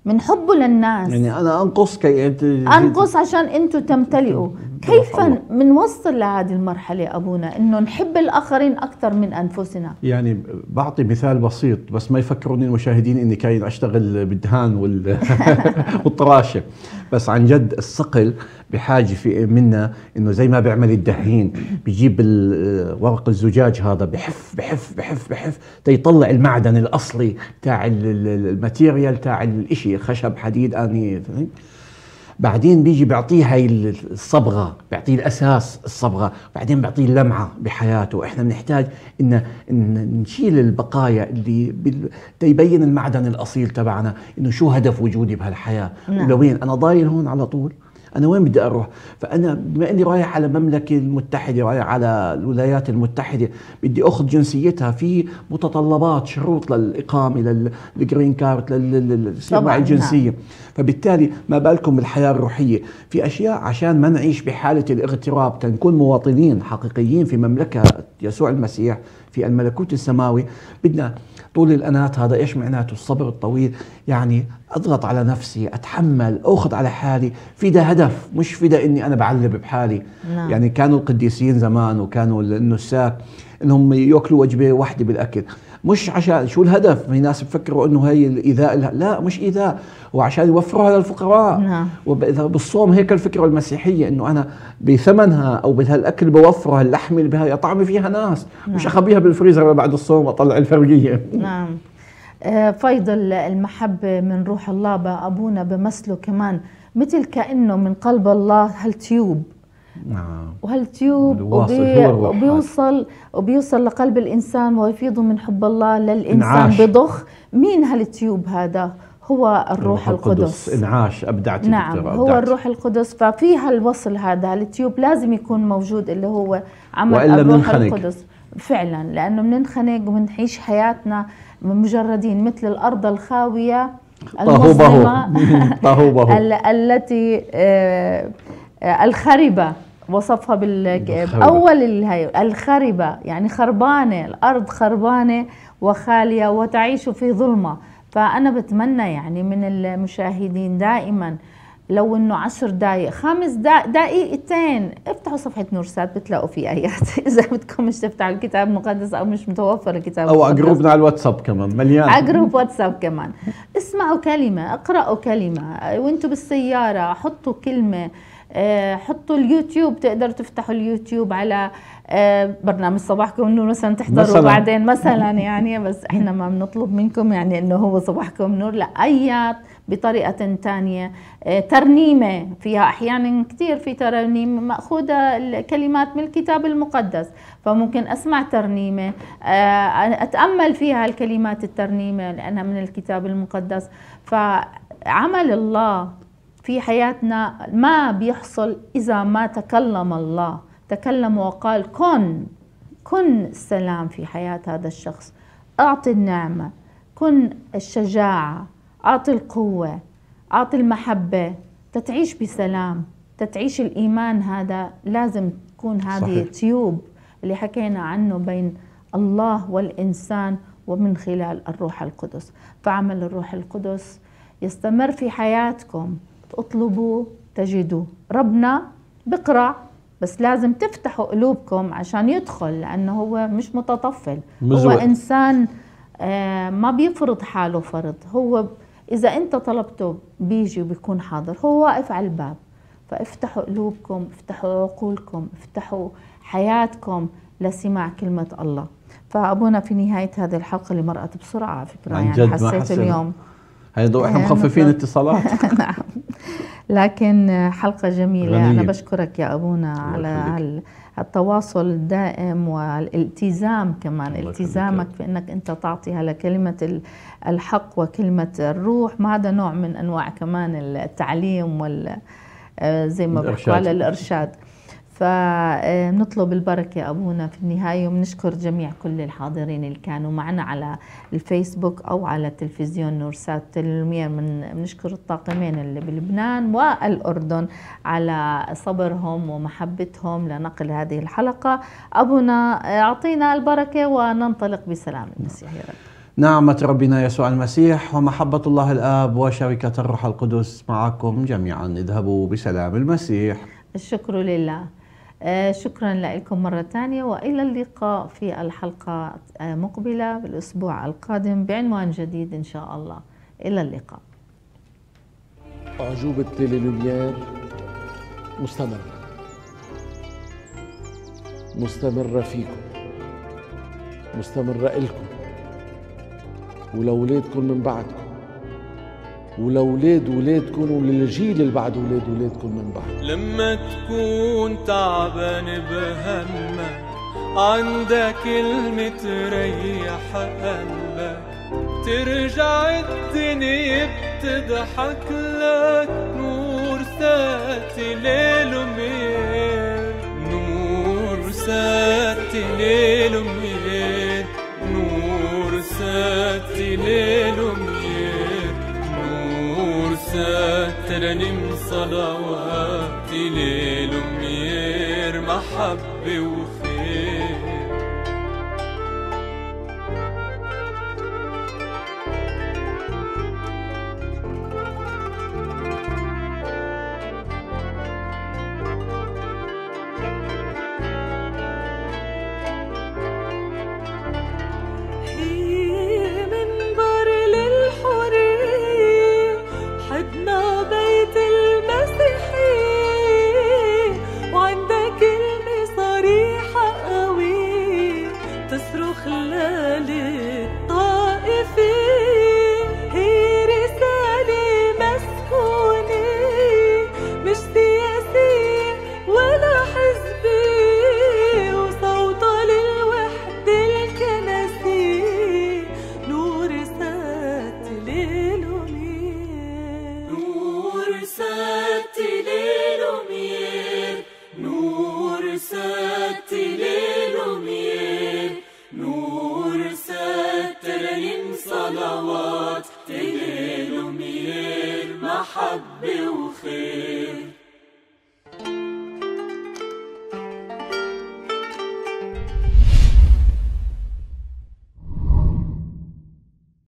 من حبه للناس. يعني أنا أنقص كي أنت أنقص عشان أنتم تمتلئوا. كيف بنوصل لهذه المرحلة أبونا؟ إنه نحب الآخرين أكثر من أنفسنا. يعني بعطي مثال بسيط بس ما يفكروني المشاهدين إني كاين أشتغل بالدهان وال... والطراشة. بس عن جد الصقل بحاجة في منا إنه زي ما بيعمل الدهين بيجيب ورق الزجاج هذا بحف بحف بحف بحف تيطلع المعدن الأصلي تاع الماتيريال تاع الشيء خشب حديد آني بعدين بيجي بيعطيه هاي الصبغة بيعطيه الأساس الصبغة بعدين بيعطيه اللمعه بحياته. إحنا بنحتاج ان, إن نشيل البقايا اللي يبين المعدن الأصيل تبعنا إنه شو هدف وجودي بهالحياة. نعم. ولوين؟ أنا ضايل هون على طول. أنا وين بدي أروح؟ فأنا بما إني رايح على المملكة المتحدة رايح على الولايات المتحدة بدي أخذ جنسيتها في متطلبات شروط للإقامة للجرين كارد للسماع الجنسيه نعم. فبالتالي ما بالكم بالحياة الروحية. في أشياء عشان ما نعيش بحالة الاغتراب تنكون مواطنين حقيقيين في مملكة يسوع المسيح في الملكوت السماوي بدنا طول الانات هذا إيش معناته؟ الصبر الطويل. يعني أضغط على نفسي أتحمل أخذ على حالي. في ده هدف مش في ده إني أنا بعلب بحالي. نعم. يعني كانوا القديسين زمان وكانوا النساك إنهم يأكلوا وجبة واحدة بالأكل. مش عشان شو الهدف؟ في ناس بفكروا إنه هي الإيذاء لا مش إيذاء. وعشان يوفروها للفقراء نعم. وبالصوم هيك الفكرة المسيحية إنه أنا بثمنها أو بهالأكل بوفره اللحمه اللي بها طعمي فيها ناس. نعم. مش أخبيها بالفريزر بعد الصوم واطلع الفرقية. نعم. آه، فيض المحبه من روح الله بأبونا بمثله كمان. مثل كأنه من قلب الله هالتيوب. وهالتيوب وبي وبيوصل وبيوصل لقلب الإنسان ويفيض من حب الله للإنسان انعاش. بضخ. مين هالتيوب هذا؟ هو الروح القدس, القدس. انعاش أبدعت نعم أبدعت. هو الروح القدس. ففي هالوصل هذا التيوب لازم يكون موجود اللي هو عمل وإلا الروح منخنق. القدس؟ فعلا لأنه بننخنق وبنعيش حياتنا مجردين مثل الأرض الخاوية المظلمة التي آه، الخربة وصفها بال أول الخربة يعني خربانة الأرض خربانة وخالية وتعيش في ظلمة. فأنا بتمنى يعني من المشاهدين دائما لو إنه عشر دقائق خمس دقيقتين افتحوا صفحة نورسات بتلاقوا في آيات. إذا بدكم مش تفتحوا الكتاب المقدس أو مش متوفر الكتاب أو جروبنا على الواتساب كمان مليان. على group واتساب كمان. اسمعوا كلمة اقرأوا كلمة. وأنتم بالسيارة حطوا كلمة. حطوا اليوتيوب تقدروا تفتحوا اليوتيوب على آه، برنامج صباحكم نور مثلا تحضروا مثلاً. بعدين مثلا يعني بس إحنا ما بنطلب منكم يعني إنه هو صباحكم نور لا ايات بطريقة ثانية آه، ترنيمة فيها أحيانا كثير في ترانيم مأخوذة الكلمات من الكتاب المقدس فممكن أسمع ترنيمة. أتأمل فيها الكلمات الترنيمة لأنها من الكتاب المقدس. فعمل الله في حياتنا ما بيحصل إذا ما تكلم الله. تكلم وقال كن كن السلام في حياة هذا الشخص. أعطي النعمة كن الشجاعة أعطي القوة أعطي المحبة. تتعيش بسلام. تتعيش الإيمان هذا لازم تكون هذه تيوب اللي حكينا عنه بين الله والإنسان ومن خلال الروح القدس. فعمل الروح القدس يستمر في حياتكم. اطلبوا تجدوا. ربنا بقرأ بس لازم تفتحوا قلوبكم عشان يدخل لأنه هو مش متطفل. مزوق. هو إنسان آه، ما بيفرض حاله فرض. هو إذا أنت طلبته بيجي وبيكون حاضر. هو واقف على الباب. فافتحوا قلوبكم افتحوا عقولكم افتحوا حياتكم لسماع كلمة الله. فأبونا في نهاية هذه الحلقة اللي مرقت بسرعة على فكرة يعني حسيت اليوم. هيدا إحنا مخففين اتصالات. نعم لكن حلقة جميلة. غنية. أنا بشكرك يا أبونا على التواصل الدائم والالتزام كمان. التزامك في أنك أنت تعطي على كلمة الحق وكلمة الروح. ما هذا نوع من أنواع كمان التعليم وال آه، زي ما على الإرشاد. فنطلب البركة أبونا في النهاية وبنشكر جميع كل الحاضرين اللي كانوا معنا على الفيسبوك أو على تلفزيون نورسات تلمير من بنشكر الطاقمين اللي بلبنان والأردن على صبرهم ومحبتهم لنقل هذه الحلقة. أبونا أعطينا البركة وننطلق بسلام المسيح يا رب. نعمة ربنا يسوع المسيح ومحبة الله الآب وشركة الروح القدس معكم جميعا. اذهبوا بسلام المسيح. الشكر لله. شكرا لكم مرة ثانية وإلى اللقاء في الحلقة آه، مقبلة بالأسبوع القادم بعنوان جديد إن شاء الله. إلى اللقاء. أعجوبة تيلي مستمرة. مستمرة فيكم. مستمرة إلكم. ولأولادكم من بعدكم. ولولاد ولادكم وللجيل اللي بعد ولاد ولادكم من بعد. لما تكون تعبان بهمك عندك كلمة تريح قلبك. ترجع الدنيا بتضحك لك نور ساتي ليل وميل. نور ساتي ليل وميل. نور ساتي رنم صلواتي ليل ومير محبة وخير.